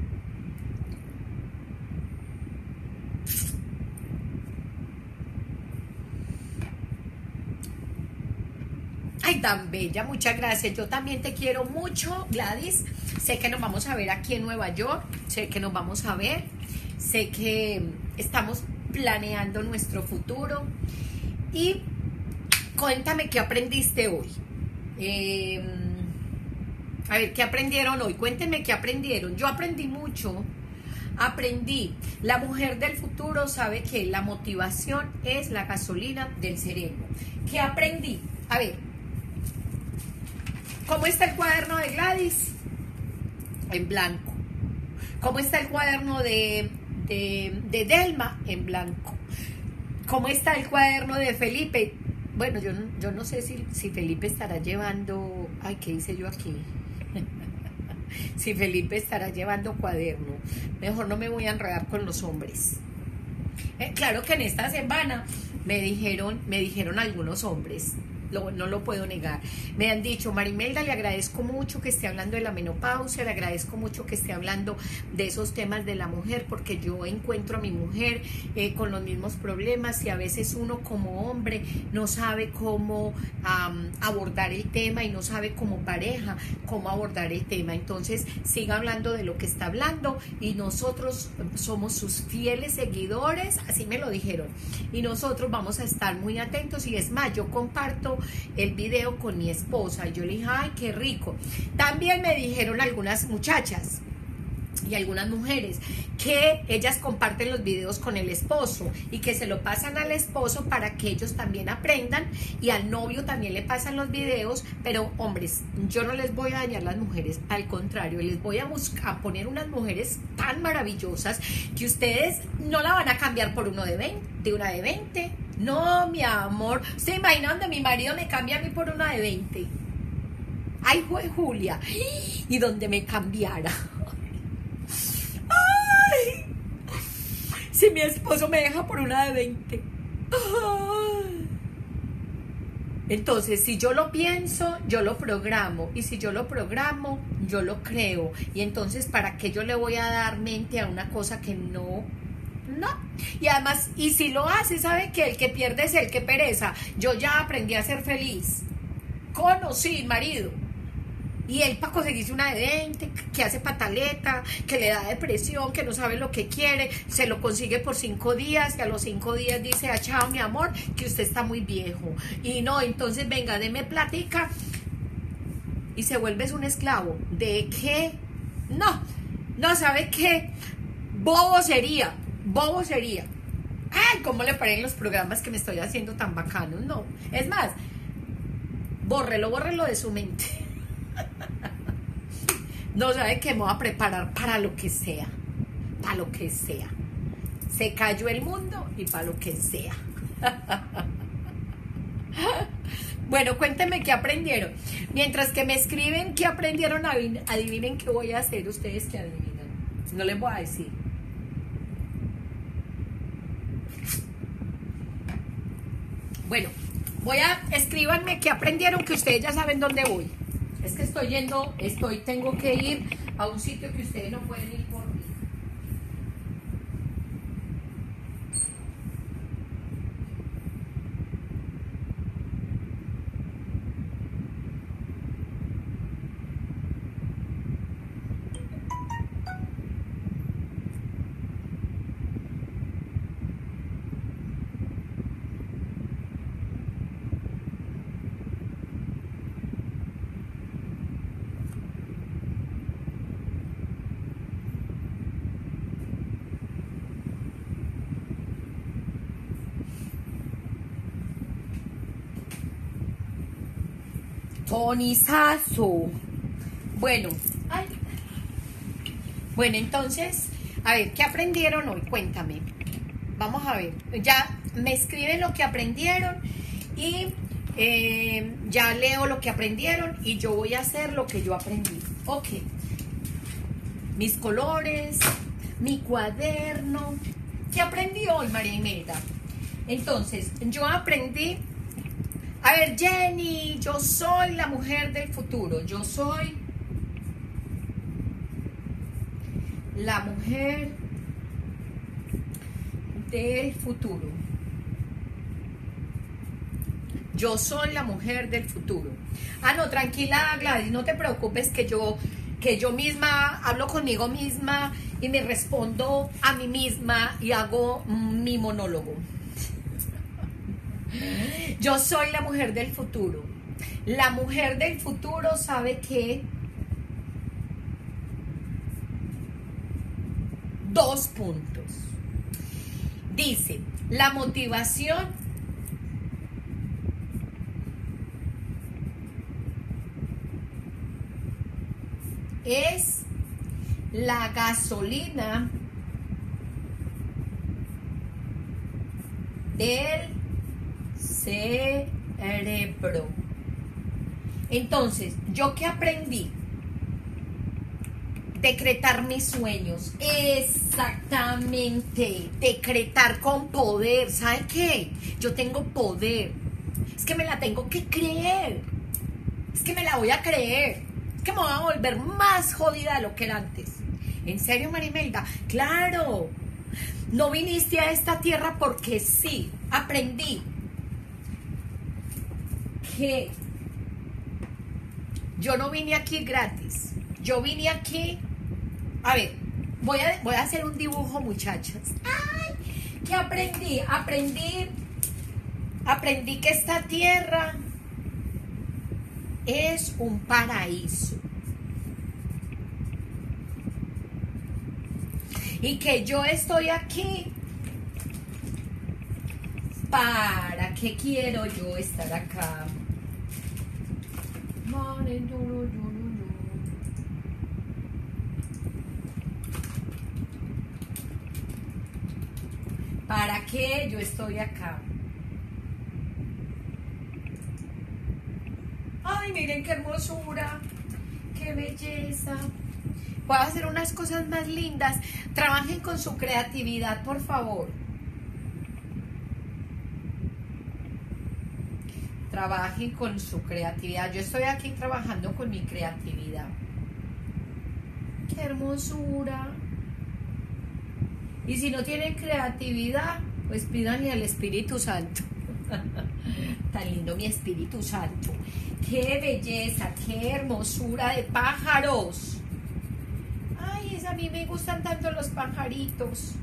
Ay, tan bella, muchas gracias. Yo también te quiero mucho, Gladys. Sé que nos vamos a ver aquí en Nueva York, sé que nos vamos a ver, sé que estamos planeando nuestro futuro. Y cuéntame qué aprendiste hoy. Eh, a ver, ¿qué aprendieron hoy? Cuéntenme qué aprendieron. Yo aprendí mucho. Aprendí, la mujer del futuro sabe que la motivación es la gasolina del cerebro. ¿Qué aprendí? A ver, ¿cómo está el cuaderno de Gladys? En blanco. ¿Cómo está el cuaderno de, de, Delma? En blanco. ¿Cómo está el cuaderno de Felipe? Bueno, yo, yo no sé si, si Felipe estará llevando... Ay, ¿qué hice yo aquí? (laughs) si Felipe estará llevando cuaderno. Mejor no me voy a enredar con los hombres. Eh, claro que en esta semana me dijeron, me dijeron algunos hombres, no lo puedo negar. Me han dicho, Marimelda, le agradezco mucho que esté hablando de la menopausia, le agradezco mucho que esté hablando de esos temas de la mujer, porque yo encuentro a mi mujer eh, con los mismos problemas y a veces uno como hombre no sabe cómo abordar el tema y no sabe como pareja cómo abordar el tema. Entonces, siga hablando de lo que está hablando y nosotros somos sus fieles seguidores, así me lo dijeron. Y nosotros vamos a estar muy atentos y es más, yo comparto el video con mi esposa. Y yo le dije, ay, qué rico. También me dijeron algunas muchachas y algunas mujeres que ellas comparten los videos con el esposo y que se lo pasan al esposo para que ellos también aprendan y al novio también le pasan los videos, pero hombres, yo no les voy a dañar las mujeres, al contrario, les voy a buscar a poner unas mujeres tan maravillosas que ustedes no la van a cambiar por uno de 20, de una de 20, no, mi amor. ¿Se imagina donde mi marido me cambia a mí por una de 20? Ay, fue Julia. Y donde me cambiara. Ay. Si mi esposo me deja por una de 20. Entonces, si yo lo pienso, yo lo programo. Y si yo lo programo, yo lo creo. Y entonces, ¿para qué yo le voy a dar mente a una cosa que no no. Y además, y si lo hace, ¿sabe que el que pierde es el que pereza? Yo ya aprendí a ser feliz. Conocí marido. Y él para conseguirse una de 20, que hace pataleta, que le da depresión, que no sabe lo que quiere, se lo consigue por cinco días y a los cinco días dice, ah, chao mi amor, que usted está muy viejo. Y no, entonces venga, deme platica y se vuelve un esclavo. ¿De qué? No, no sabe qué. Bobo sería bobo sería. Ay, ¿cómo le paren los programas que me estoy haciendo tan bacanos? No. Es más, bórrelo, bórrelo de su mente. (laughs) no sabe que me voy a preparar para lo que sea. Para lo que sea. Se cayó el mundo y para lo que sea. (laughs) Bueno, cuéntenme qué aprendieron. Mientras que me escriben qué aprendieron, adivinen qué voy a hacer ustedes que adivinan. No les voy a decir. Bueno, voy a, escríbanme que aprendieron que ustedes ya saben dónde voy. Es que estoy yendo, estoy, tengo que ir a un sitio que ustedes no pueden ir por Tonizazo. Bueno, ay. Bueno, entonces, a ver, ¿qué aprendieron hoy? Cuéntame. Vamos a ver. Ya me escriben lo que aprendieron y eh, ya leo lo que aprendieron y yo voy a hacer lo que yo aprendí. Ok. Mis colores, mi cuaderno. ¿Qué aprendí hoy, María Imelda? Entonces, yo aprendí. Ver, Jenny, yo soy la mujer del futuro. Yo soy la mujer del futuro. Yo soy la mujer del futuro. Ah, no, tranquila, Gladys, no te preocupes que yo que yo misma hablo conmigo misma y me respondo a mí misma y hago mi monólogo. Yo soy la mujer del futuro. La mujer del futuro sabe que dos puntos. Dice, la motivación es la gasolina del cerebro. Entonces, ¿yo qué aprendí? Decretar mis sueños. Exactamente. Decretar con poder. ¿Sabe qué? Yo tengo poder. Es que me la tengo que creer. Es que me la voy a creer. Es que me voy a volver más jodida de lo que era antes. ¿En serio, Marimelda? Claro. No viniste a esta tierra porque sí. Aprendí que yo no vine aquí gratis. Yo vine aquí. A ver, voy a, voy a hacer un dibujo, muchachas. ¡Ay! ¿Qué aprendí? Aprendí. Aprendí que esta tierra es un paraíso. Y que yo estoy aquí. ¿Para qué quiero yo estar acá? ¿Para qué yo estoy acá? Ay, miren qué hermosura, qué belleza. Puedo hacer unas cosas más lindas. Trabajen con su creatividad, por favor. Trabajen con su creatividad. Yo estoy aquí trabajando con mi creatividad. ¡Qué hermosura! Y si no tienen creatividad, pues pídanle al Espíritu Santo. (laughs) Tan lindo mi Espíritu Santo. ¡Qué belleza! ¡Qué hermosura de pájaros! Ay, a mí me gustan tanto los pajaritos.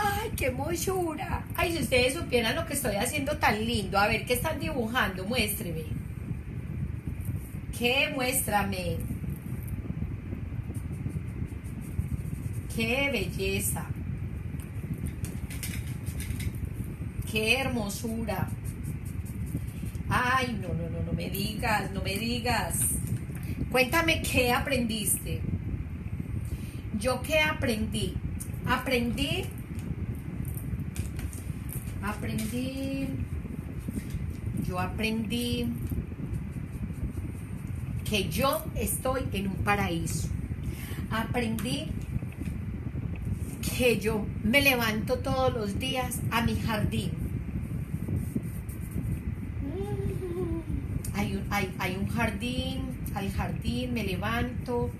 ¡Ay, qué mochura! Ay, si ustedes supieran lo que estoy haciendo tan lindo. A ver, ¿qué están dibujando? Muéstreme. ¿Qué? Muéstrame. ¡Qué belleza! ¡Qué hermosura! Ay, no, no, no, no me digas, no me digas. Cuéntame qué aprendiste. ¿Yo qué aprendí? Aprendí aprendí, yo aprendí que yo estoy en un paraíso. Aprendí que yo me levanto todos los días a mi jardín. Hay un, hay un jardín, al jardín me levanto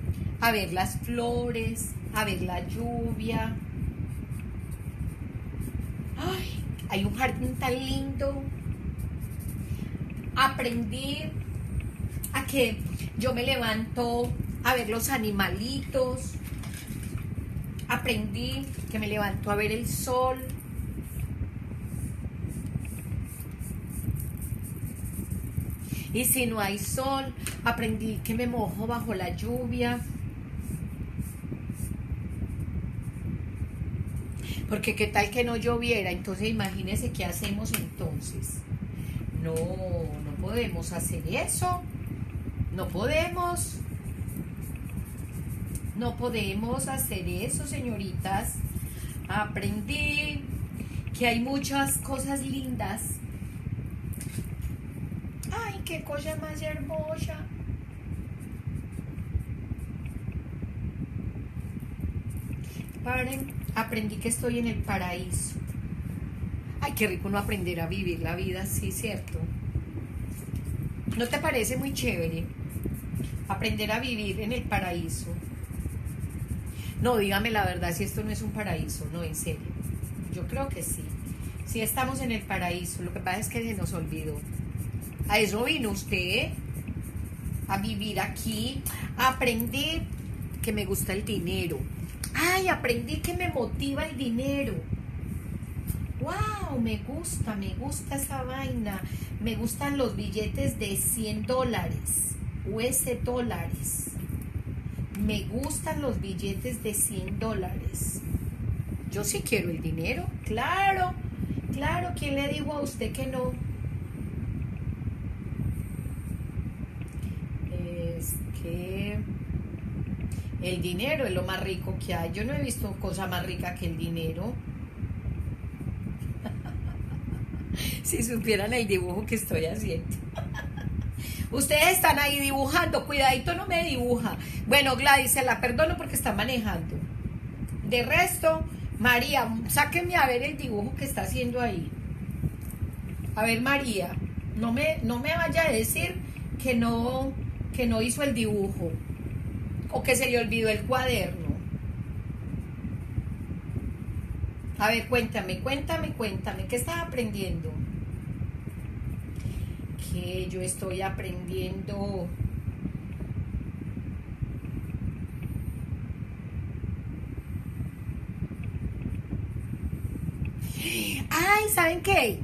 a ver las flores, a ver la lluvia. Ay, hay un jardín tan lindo. Aprendí a que yo me levanto a ver los animalitos. Aprendí que me levanto a ver el sol. Y si no hay sol, aprendí que me mojo bajo la lluvia. Porque qué tal que no lloviera, entonces imagínense qué hacemos entonces. No, no podemos hacer eso. No podemos. No podemos hacer eso, señoritas. Aprendí que hay muchas cosas lindas. Ay, qué cosa más hermosa. Paren, aprendí que estoy en el paraíso. Ay, qué rico no aprender a vivir la vida así, ¿cierto? ¿No te parece muy chévere aprender a vivir en el paraíso? No, dígame la verdad si esto no es un paraíso, no, en serio. Yo creo que sí. Sí estamos en el paraíso, lo que pasa es que se nos olvidó. A eso vino usted, a vivir aquí, a aprender que me gusta el dinero. Ay, aprendí que me motiva el dinero wow, me gusta, me gusta esa vaina, me gustan los billetes de 100 dólares, US dólares, me gustan los billetes de 100 dólares. Yo sí quiero el dinero, claro, claro, ¿quién le digo a usted que no? Es que el dinero es lo más rico que hay. Yo no he visto cosa más rica que el dinero. (laughs) si supieran el dibujo que estoy haciendo. (laughs) Ustedes están ahí dibujando, cuidadito no me dibuja. Bueno, Gladys, se la perdono porque está manejando. De resto, María, sáquenme a ver el dibujo que está haciendo ahí. A ver, María, no me, no me vaya a decir que no, que no hizo el dibujo o que se le olvidó el cuaderno. A ver, cuéntame, cuéntame, cuéntame, ¿qué estás aprendiendo? Que yo estoy aprendiendo Ay, ¿saben qué?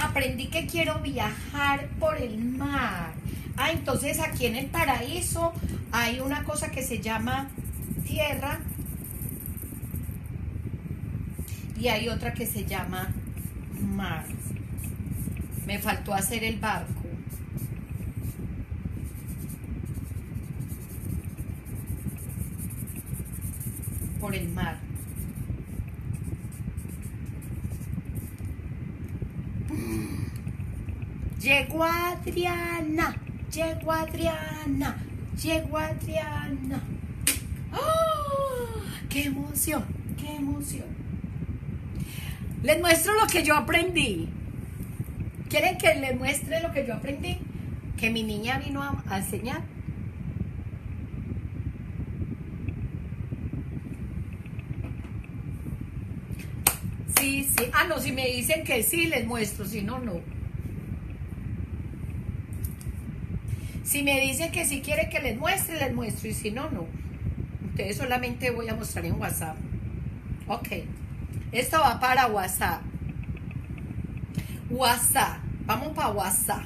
Aprendí que quiero viajar por el mar. Ah, entonces aquí en el paraíso hay una cosa que se llama tierra y hay otra que se llama mar. Me faltó hacer el barco. Por el mar. Llegó Adriana, llegó Adriana, llegó Adriana. ¡Oh! ¡Qué emoción! ¡Qué emoción! Les muestro lo que yo aprendí. ¿Quieren que les muestre lo que yo aprendí? Que mi niña vino a, enseñar. Sí, sí. Ah, no, si me dicen que sí, les muestro. Si no, no. Si me dicen que si quieren que les muestre, les muestro. Y si no, no. Ustedes solamente voy a mostrar en WhatsApp. Ok. Esto va para WhatsApp. WhatsApp. Vamos para WhatsApp.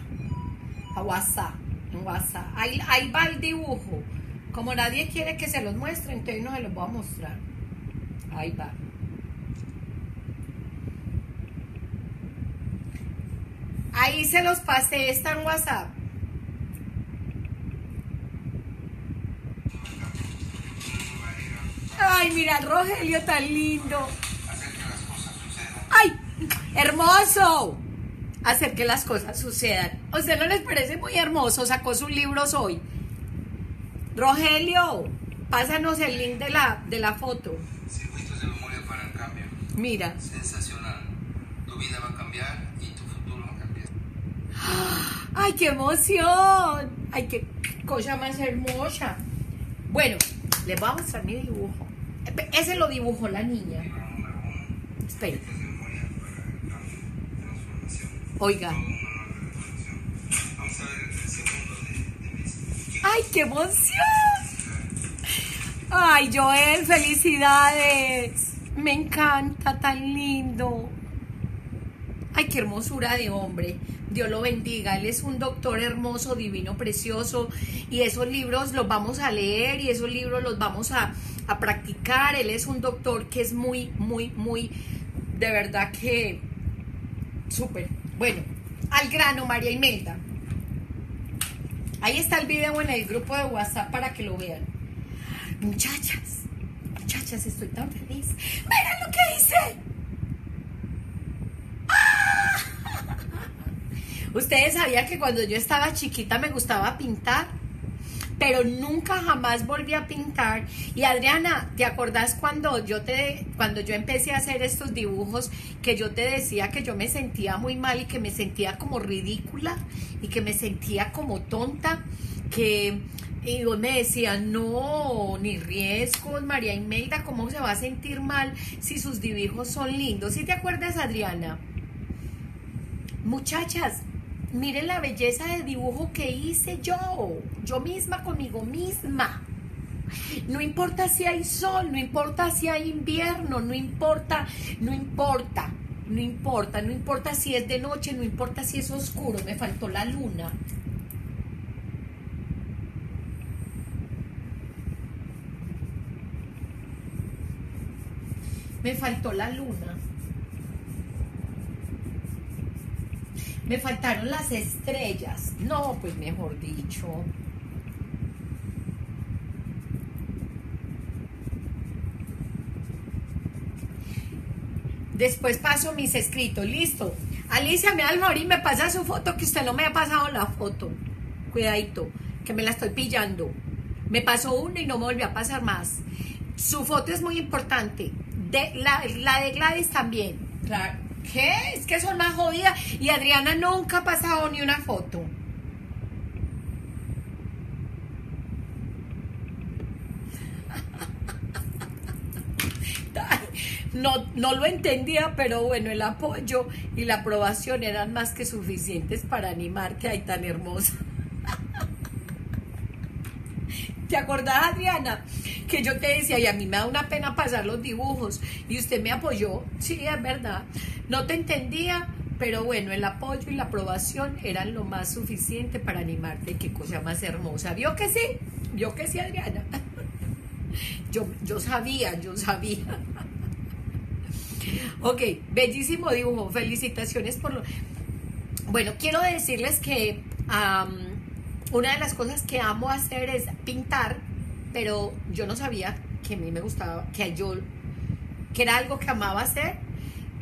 A WhatsApp. En WhatsApp. Ahí, ahí va el dibujo. Como nadie quiere que se los muestre, entonces no se los voy a mostrar. Ahí va. Ahí se los pasé, está en WhatsApp. Ay, mira, Rogelio tan lindo. ¡Ay! ¡Hermoso! Hacer que las cosas sucedan. ¿A usted no les parece muy hermoso? Sacó sus libros hoy. Rogelio, pásanos el link de la, de la foto. Circuitos de memoria para el cambio. Mira. Sensacional. Tu vida va a cambiar y tu futuro va a cambiar. ¡Ay, qué emoción! ¡Ay, qué cosa más hermosa! Bueno, les voy a mostrar mi dibujo. Ese lo dibujó la niña. Espera. Oiga. ¡Ay, qué emoción! ¡Ay, Joel, felicidades! Me encanta, tan lindo. ¡Ay, qué hermosura de hombre! Dios lo bendiga. Él es un doctor hermoso, divino, precioso. Y esos libros los vamos a leer y esos libros los vamos a, a practicar. Él es un doctor que es muy, muy, muy, de verdad que súper. Bueno, al grano, María Imelda. Ahí está el video en el grupo de WhatsApp para que lo vean. Muchachas, muchachas, estoy tan feliz. Miren lo que hice. ¡Ah! Ustedes sabían que cuando yo estaba chiquita me gustaba pintar pero nunca jamás volví a pintar. Y Adriana, ¿te acordás cuando yo te cuando yo empecé a hacer estos dibujos que yo te decía que yo me sentía muy mal y que me sentía como ridícula y que me sentía como tonta, que y vos me decías, no, ni riesgos, María Imelda, ¿cómo se va a sentir mal si sus dibujos son lindos? ¿Sí te acuerdas, Adriana? Muchachas, Miren la belleza de dibujo que hice yo, yo misma conmigo misma. No importa si hay sol, no importa si hay invierno, no importa, no importa, no importa, no importa si es de noche, no importa si es oscuro, me faltó la luna. Me faltó la luna. Me faltaron las estrellas. No, pues mejor dicho. Después paso mis escritos. Listo. Alicia, me da y me pasa su foto que usted no me ha pasado la foto. Cuidadito, que me la estoy pillando. Me pasó una y no me volvió a pasar más. Su foto es muy importante. De, la, la de Gladys también. Claro. ¿Qué? Es que son más jodidas. Y Adriana nunca ha pasado ni una foto. (laughs) No, no lo entendía, pero bueno, el apoyo y la aprobación eran más que suficientes para animarte. Ay, tan hermosa. (laughs) ¿Te acordás, Adriana? Que yo te decía, y a mí me da una pena pasar los dibujos, y usted me apoyó. Sí, es verdad. No te entendía, pero bueno, el apoyo y la aprobación eran lo más suficiente para animarte. Qué cosa más hermosa. ¿Vio que sí? ¿Vio que sí, Adriana? (laughs) Yo, yo sabía, yo sabía. (laughs) Ok, bellísimo dibujo. Felicitaciones por lo. Bueno, quiero decirles que una de las cosas que amo hacer es pintar, pero yo no sabía que a mí me gustaba, que yo, que era algo que amaba hacer.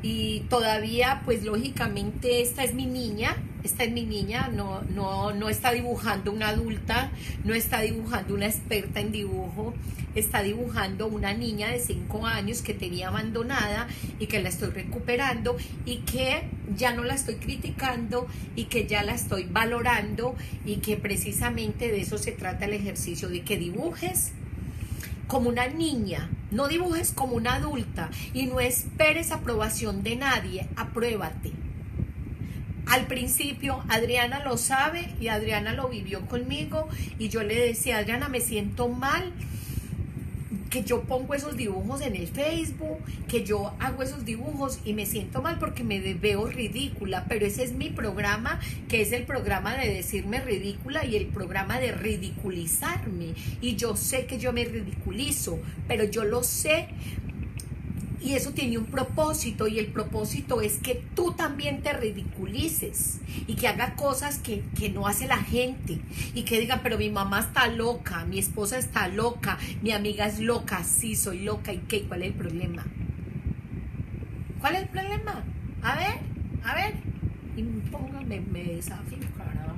Y todavía pues lógicamente esta es mi niña, esta es mi niña, no, no, no está dibujando una adulta, no está dibujando una experta en dibujo, está dibujando una niña de 5 años que tenía abandonada y que la estoy recuperando y que ya no la estoy criticando y que ya la estoy valorando y que precisamente de eso se trata el ejercicio, de que dibujes como una niña, no dibujes como una adulta y no esperes aprobación de nadie, apruébate. Al principio Adriana lo sabe y Adriana lo vivió conmigo y yo le decía, Adriana, me siento mal que yo pongo esos dibujos en el Facebook, que yo hago esos dibujos y me siento mal porque me veo ridícula, pero ese es mi programa, que es el programa de decirme ridícula y el programa de ridiculizarme. Y yo sé que yo me ridiculizo, pero yo lo sé y eso tiene un propósito y el propósito es que tú también te ridiculices y que haga cosas que, no hace la gente y que diga, pero mi mamá está loca, mi esposa está loca, mi amiga es loca, sí, soy loca y qué, ¿cuál es el problema? ¿Cuál es el problema? A ver, a ver, y póngame, me desafío, carajo,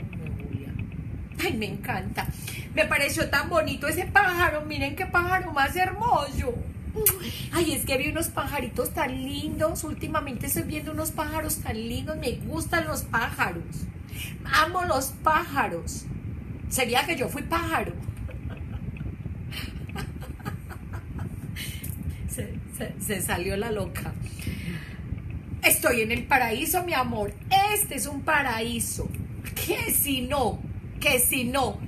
Ay, me encanta. Me pareció tan bonito ese pájaro, miren qué pájaro más hermoso. Ay, es que vi unos pajaritos tan lindos. Últimamente estoy viendo unos pájaros tan lindos. Me gustan los pájaros. Amo los pájaros. Sería que yo fui pájaro. (laughs) Se, salió la loca. Estoy en el paraíso, mi amor. Este es un paraíso. Que si no, que si no,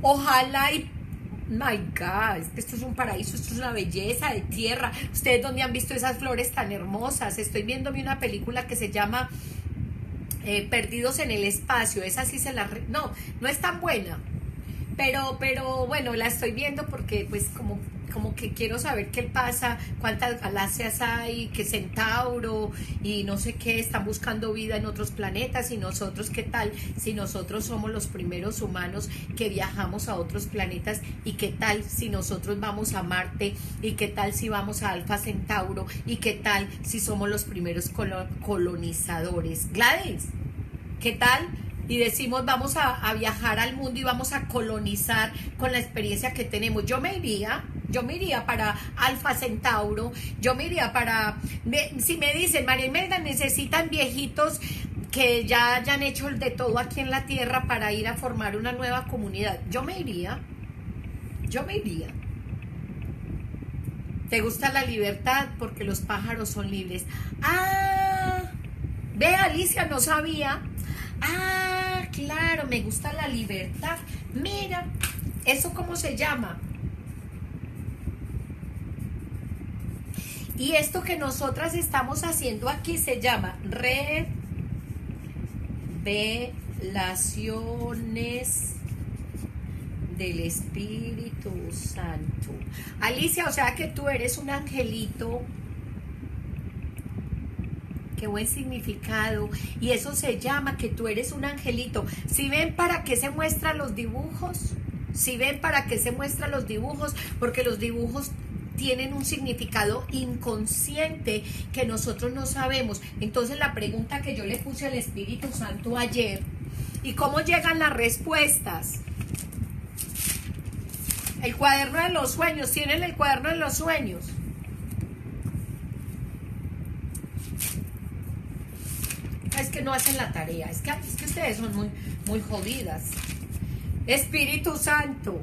ojalá y my God, esto es un paraíso, esto es una belleza de tierra. ¿Ustedes dónde han visto esas flores tan hermosas? Estoy viéndome una película que se llama eh, Perdidos en el Espacio. Esa sí se la... No, no es tan buena. Pero, pero bueno, la estoy viendo porque pues como como que quiero saber qué pasa, cuántas galaxias hay, qué centauro y no sé qué, están buscando vida en otros planetas y nosotros qué tal si nosotros somos los primeros humanos que viajamos a otros planetas y qué tal si nosotros vamos a Marte y qué tal si vamos a Alfa Centauro y qué tal si somos los primeros colonizadores. Gladys, ¿qué tal? y decimos vamos a, viajar al mundo y vamos a colonizar con la experiencia que tenemos. Yo me iría, yo me iría para Alfa Centauro, yo me iría para, si me dicen, María Imelda, necesitan viejitos que ya hayan hecho de todo aquí en la Tierra para ir a formar una nueva comunidad, yo me iría, yo me iría. ¿Te gusta la libertad? Porque los pájaros son libres. Ah, ve Alicia, no sabía. Ah, claro, me gusta la libertad. Mira, ¿eso cómo se llama? Y esto que nosotras estamos haciendo aquí se llama revelaciones del Espíritu Santo. Alicia, o sea que tú eres un angelito qué buen significado. Y eso se llama que tú eres un angelito. Si ven para qué se muestran los dibujos, si ven para qué se muestran los dibujos, porque los dibujos tienen un significado inconsciente que nosotros no sabemos. Entonces la pregunta que yo le puse al Espíritu Santo ayer, ¿y cómo llegan las respuestas? El cuaderno de los sueños, tienen el cuaderno de los sueños. es que no hacen la tarea, es que, es que ustedes son muy, muy jodidas. Espíritu Santo,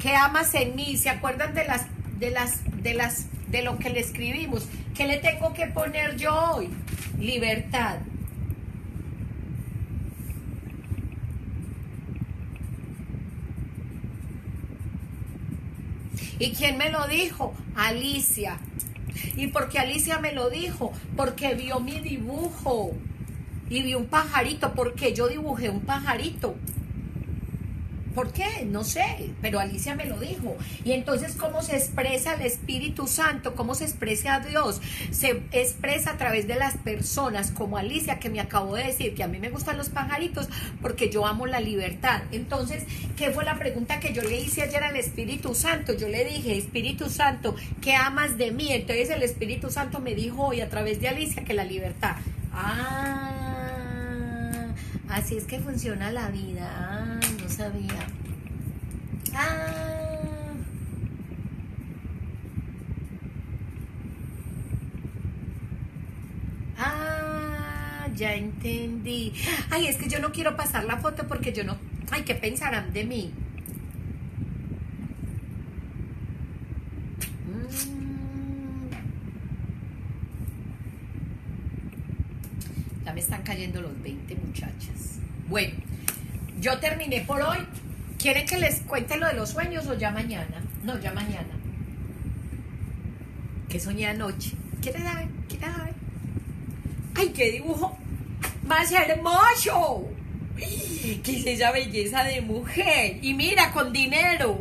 que amas en mí, ¿se acuerdan de las, de las, de las, de lo que le escribimos? ¿Qué le tengo que poner yo hoy? Libertad. ¿Y quién me lo dijo? Alicia. ¿Y porque Alicia me lo dijo? Porque vio mi dibujo y vi un pajarito, porque yo dibujé un pajarito. ¿Por qué? No sé, pero Alicia me lo dijo. Y entonces, ¿cómo se expresa el Espíritu Santo? ¿Cómo se expresa a Dios? Se expresa a través de las personas, como Alicia, que me acabó de decir que a mí me gustan los pajaritos porque yo amo la libertad. Entonces, ¿qué fue la pregunta que yo le hice ayer al Espíritu Santo? Yo le dije, Espíritu Santo, ¿qué amas de mí? Entonces el Espíritu Santo me dijo hoy a través de Alicia que la libertad. Ah, así es que funciona la vida sabía. Ah. Ah, ya entendí. Ay, es que yo no quiero pasar la foto porque yo no. Ay, ¿qué pensarán de mí? Mm. Ya me están cayendo los 20 muchachas. Bueno, yo terminé por hoy. ¿Quieren que les cuente lo de los sueños o ya mañana? No, ya mañana. ¿Qué soñé anoche? ¿Quieres saber? ¿Quieres saber? ¡Ay, qué dibujo más hermoso! ¿Qué es esa belleza de mujer? Y mira, con dinero.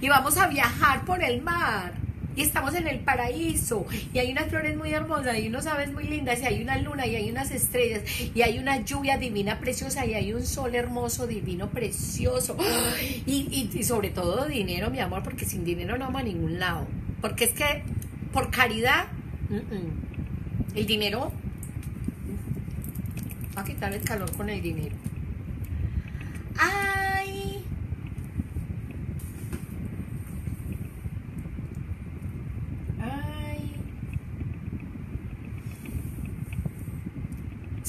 Y vamos a viajar por el mar y estamos en el paraíso y hay unas flores muy hermosas y unas aves muy lindas y hay una luna y hay unas estrellas y hay una lluvia divina preciosa y hay un sol hermoso, divino, precioso y, y, sobre todo dinero, mi amor, porque sin dinero no vamos a ningún lado. Porque es que por caridad, el dinero va a quitar el calor con el dinero. Ay,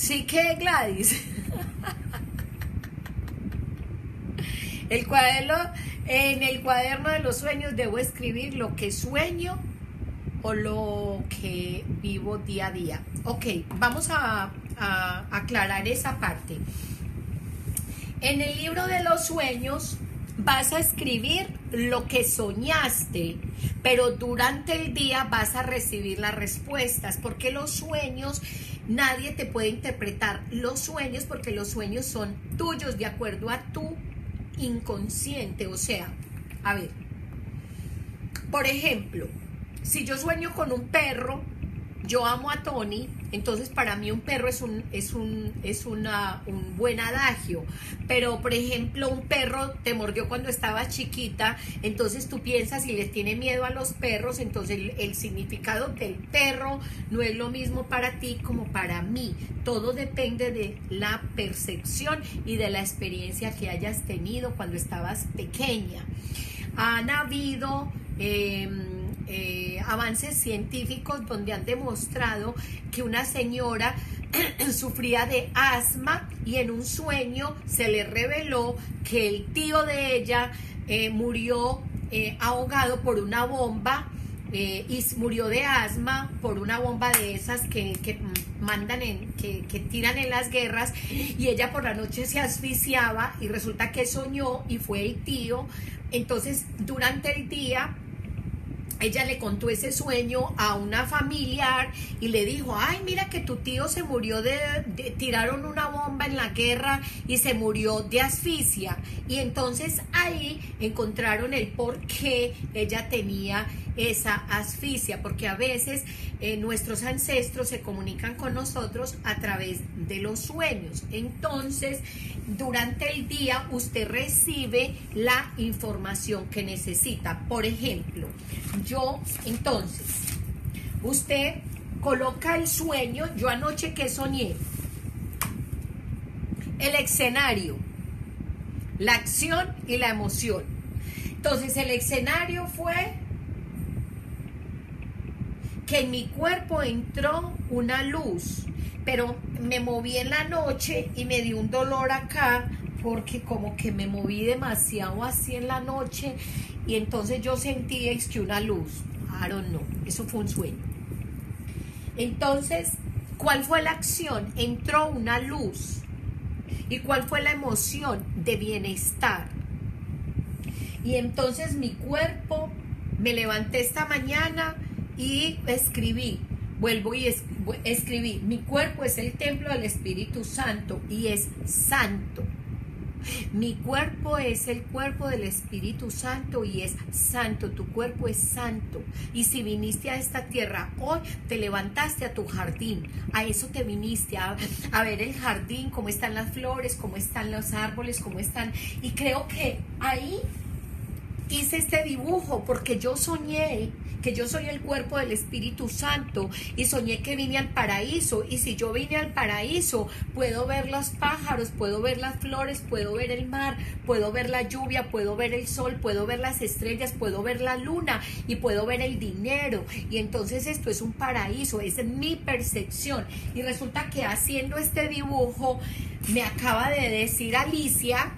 Sí que Gladys. El cuaderno, en el cuaderno de los sueños debo escribir lo que sueño o lo que vivo día a día. Ok, vamos a, a aclarar esa parte. En el libro de los sueños vas a escribir lo que soñaste, pero durante el día vas a recibir las respuestas, porque los sueños Nadie te puede interpretar los sueños porque los sueños son tuyos de acuerdo a tu inconsciente. O sea, A ver, por ejemplo, si yo sueño con un perro, yo amo a Tony, entonces para mí un perro es un, es un, es una, un buen adagio. Pero, por ejemplo, un perro te mordió cuando estaba chiquita, entonces tú piensas y le tiene miedo a los perros, entonces el, significado del perro no es lo mismo para ti como para mí. Todo depende de la percepción y de la experiencia que hayas tenido cuando estabas pequeña. Han habido... Eh, eh, avances científicos donde han demostrado que una señora (clears throat) sufría de asma y en un sueño se le reveló que el tío de ella eh, murió eh, ahogado por una bomba y murió de asma por una bomba de esas que, que mandan en, que, que, tiran en las guerras y ella por la noche se asfixiaba y resulta que soñó y fue el tío. Entonces, durante el día ella le contó ese sueño a una familiar y le dijo, ay, mira que tu tío se murió de, tiraron una bomba en la guerra y se murió de asfixia. Y entonces ahí encontraron el por qué ella tenía esa asfixia, porque a veces eh, nuestros ancestros se comunican con nosotros a través de los sueños. Entonces, durante el día usted recibe la información que necesita. Por ejemplo, yo, entonces, usted coloca el sueño, yo anoche que soñé, el escenario, la acción y la emoción. Entonces el escenario fue que en mi cuerpo entró una luz, pero me moví en la noche y me dio un dolor acá porque como que me moví demasiado así en la noche y entonces yo sentí que una luz. I don't know, eso fue un sueño. Entonces, ¿cuál fue la acción? Entró una luz. ¿Y cuál fue la emoción? De bienestar. Y entonces mi cuerpo, me levanté esta mañana y escribí, vuelvo y escribí, mi cuerpo es el templo del Espíritu Santo y es santo. Mi cuerpo es el cuerpo del Espíritu Santo y es santo. Tu cuerpo es santo. Y si viniste a esta tierra hoy, te levantaste a tu jardín. A eso te viniste, a, ver el jardín, cómo están las flores, cómo están los árboles, cómo están. Y creo que ahí hice este dibujo porque yo soñé que yo soy el cuerpo del Espíritu Santo y soñé que vine al paraíso. Y si yo vine al paraíso puedo ver los pájaros, puedo ver las flores, puedo ver el mar, puedo ver la lluvia, puedo ver el sol, puedo ver las estrellas, puedo ver la luna y puedo ver el dinero. Y entonces esto es un paraíso, esa es mi percepción. Y resulta que haciendo este dibujo me acaba de decir Alicia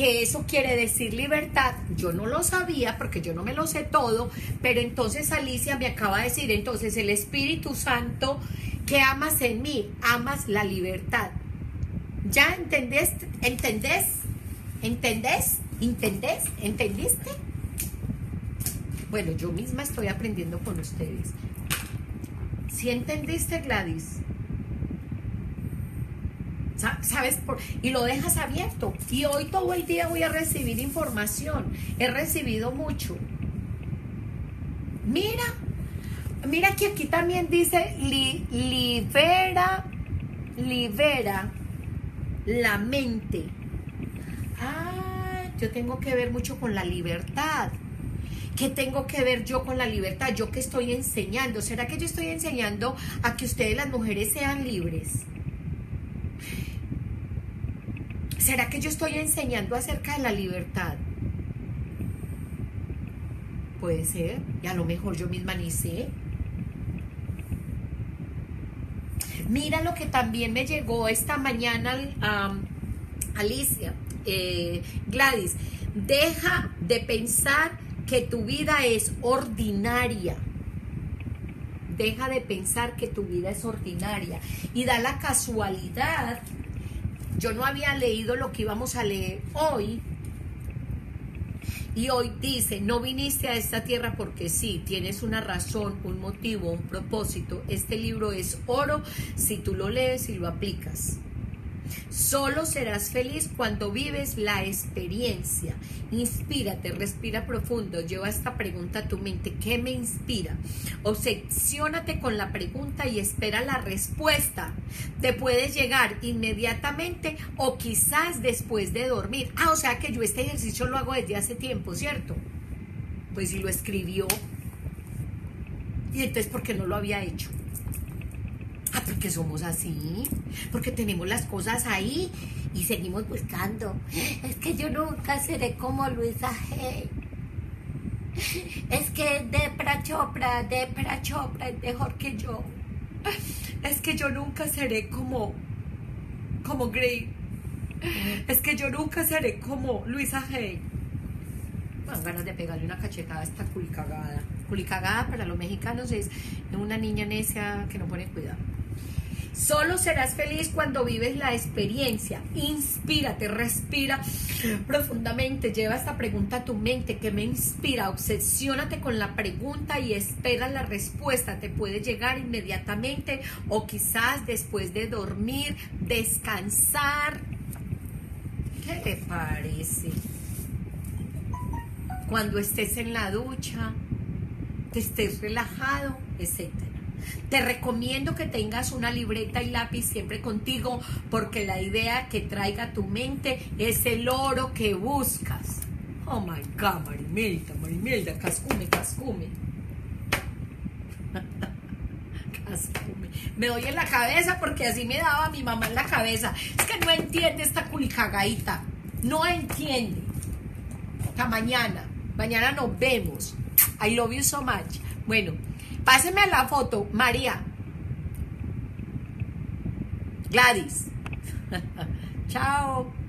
que eso quiere decir libertad. Yo no lo sabía porque yo no me lo sé todo, pero entonces Alicia me acaba de decir, entonces el Espíritu Santo que amas en mí, amas la libertad. ¿Ya entendés? ¿Entendés? ¿Entendés? ¿Entendés? ¿Entendiste? Bueno, yo misma estoy aprendiendo con ustedes. ¿Sí entendiste, Gladys? ¿Sabes? Por, y lo dejas abierto. Y hoy todo el día voy a recibir información. He recibido mucho. Mira, mira que aquí también dice libera, libera la mente. Ah, yo tengo que ver mucho con la libertad. ¿Qué tengo que ver yo con la libertad? ¿Yo qué estoy enseñando? ¿Será que yo estoy enseñando a que ustedes las mujeres sean libres? ¿Será que yo estoy enseñando acerca de la libertad? Puede ser, y a lo mejor yo misma ni sé. Mira lo que también me llegó esta mañana, Alicia, eh, Gladys. Deja de pensar que tu vida es ordinaria. Deja de pensar que tu vida es ordinaria. Y da la casualidad yo no había leído lo que íbamos a leer hoy. Y hoy dice, no viniste a esta tierra porque sí, tienes una razón, un motivo, un propósito. Este libro es oro si tú lo lees y lo aplicas. Solo serás feliz cuando vives la experiencia. Inspírate, respira profundo. Lleva esta pregunta a tu mente. ¿Qué me inspira? Obsesiónate con la pregunta y espera la respuesta. Te puedes llegar inmediatamente o quizás después de dormir. Ah, o sea que yo este ejercicio lo hago desde hace tiempo, ¿cierto? Pues si lo escribió. Y entonces, ¿por qué no lo había hecho? Ah, porque somos así, porque tenemos las cosas ahí y seguimos buscando. Es que yo nunca seré como Luisa Hay. Es que Depra Chopra, Depra Chopra es mejor que yo. Es que yo nunca seré como, como Gray. Es que yo nunca seré como Luisa Hay. Bueno, ganas de pegarle una cachetada a esta culicagada. Culicagada para los mexicanos es una niña necia que no pone cuidado. Solo serás feliz cuando vives la experiencia. Inspírate, respira profundamente. Lleva esta pregunta a tu mente que me inspira. Obsesiónate con la pregunta y espera la respuesta. Te puede llegar inmediatamente o quizás después de dormir, descansar. ¿Qué te parece? Cuando estés en la ducha, te estés relajado, etcétera. Te recomiendo que tengas una libreta y lápiz siempre contigo porque la idea que traiga tu mente es el oro que buscas. Oh my God, Marimelda, Marimelda, cascume, cascume. (laughs) Me doy en la cabeza porque así me daba mi mamá en la cabeza. Es que no entiende esta culicagadita. No entiende. Hasta mañana. Mañana nos vemos. I love you so much. Bueno, Páseme la foto, María. Gladys. (laughs) Chao.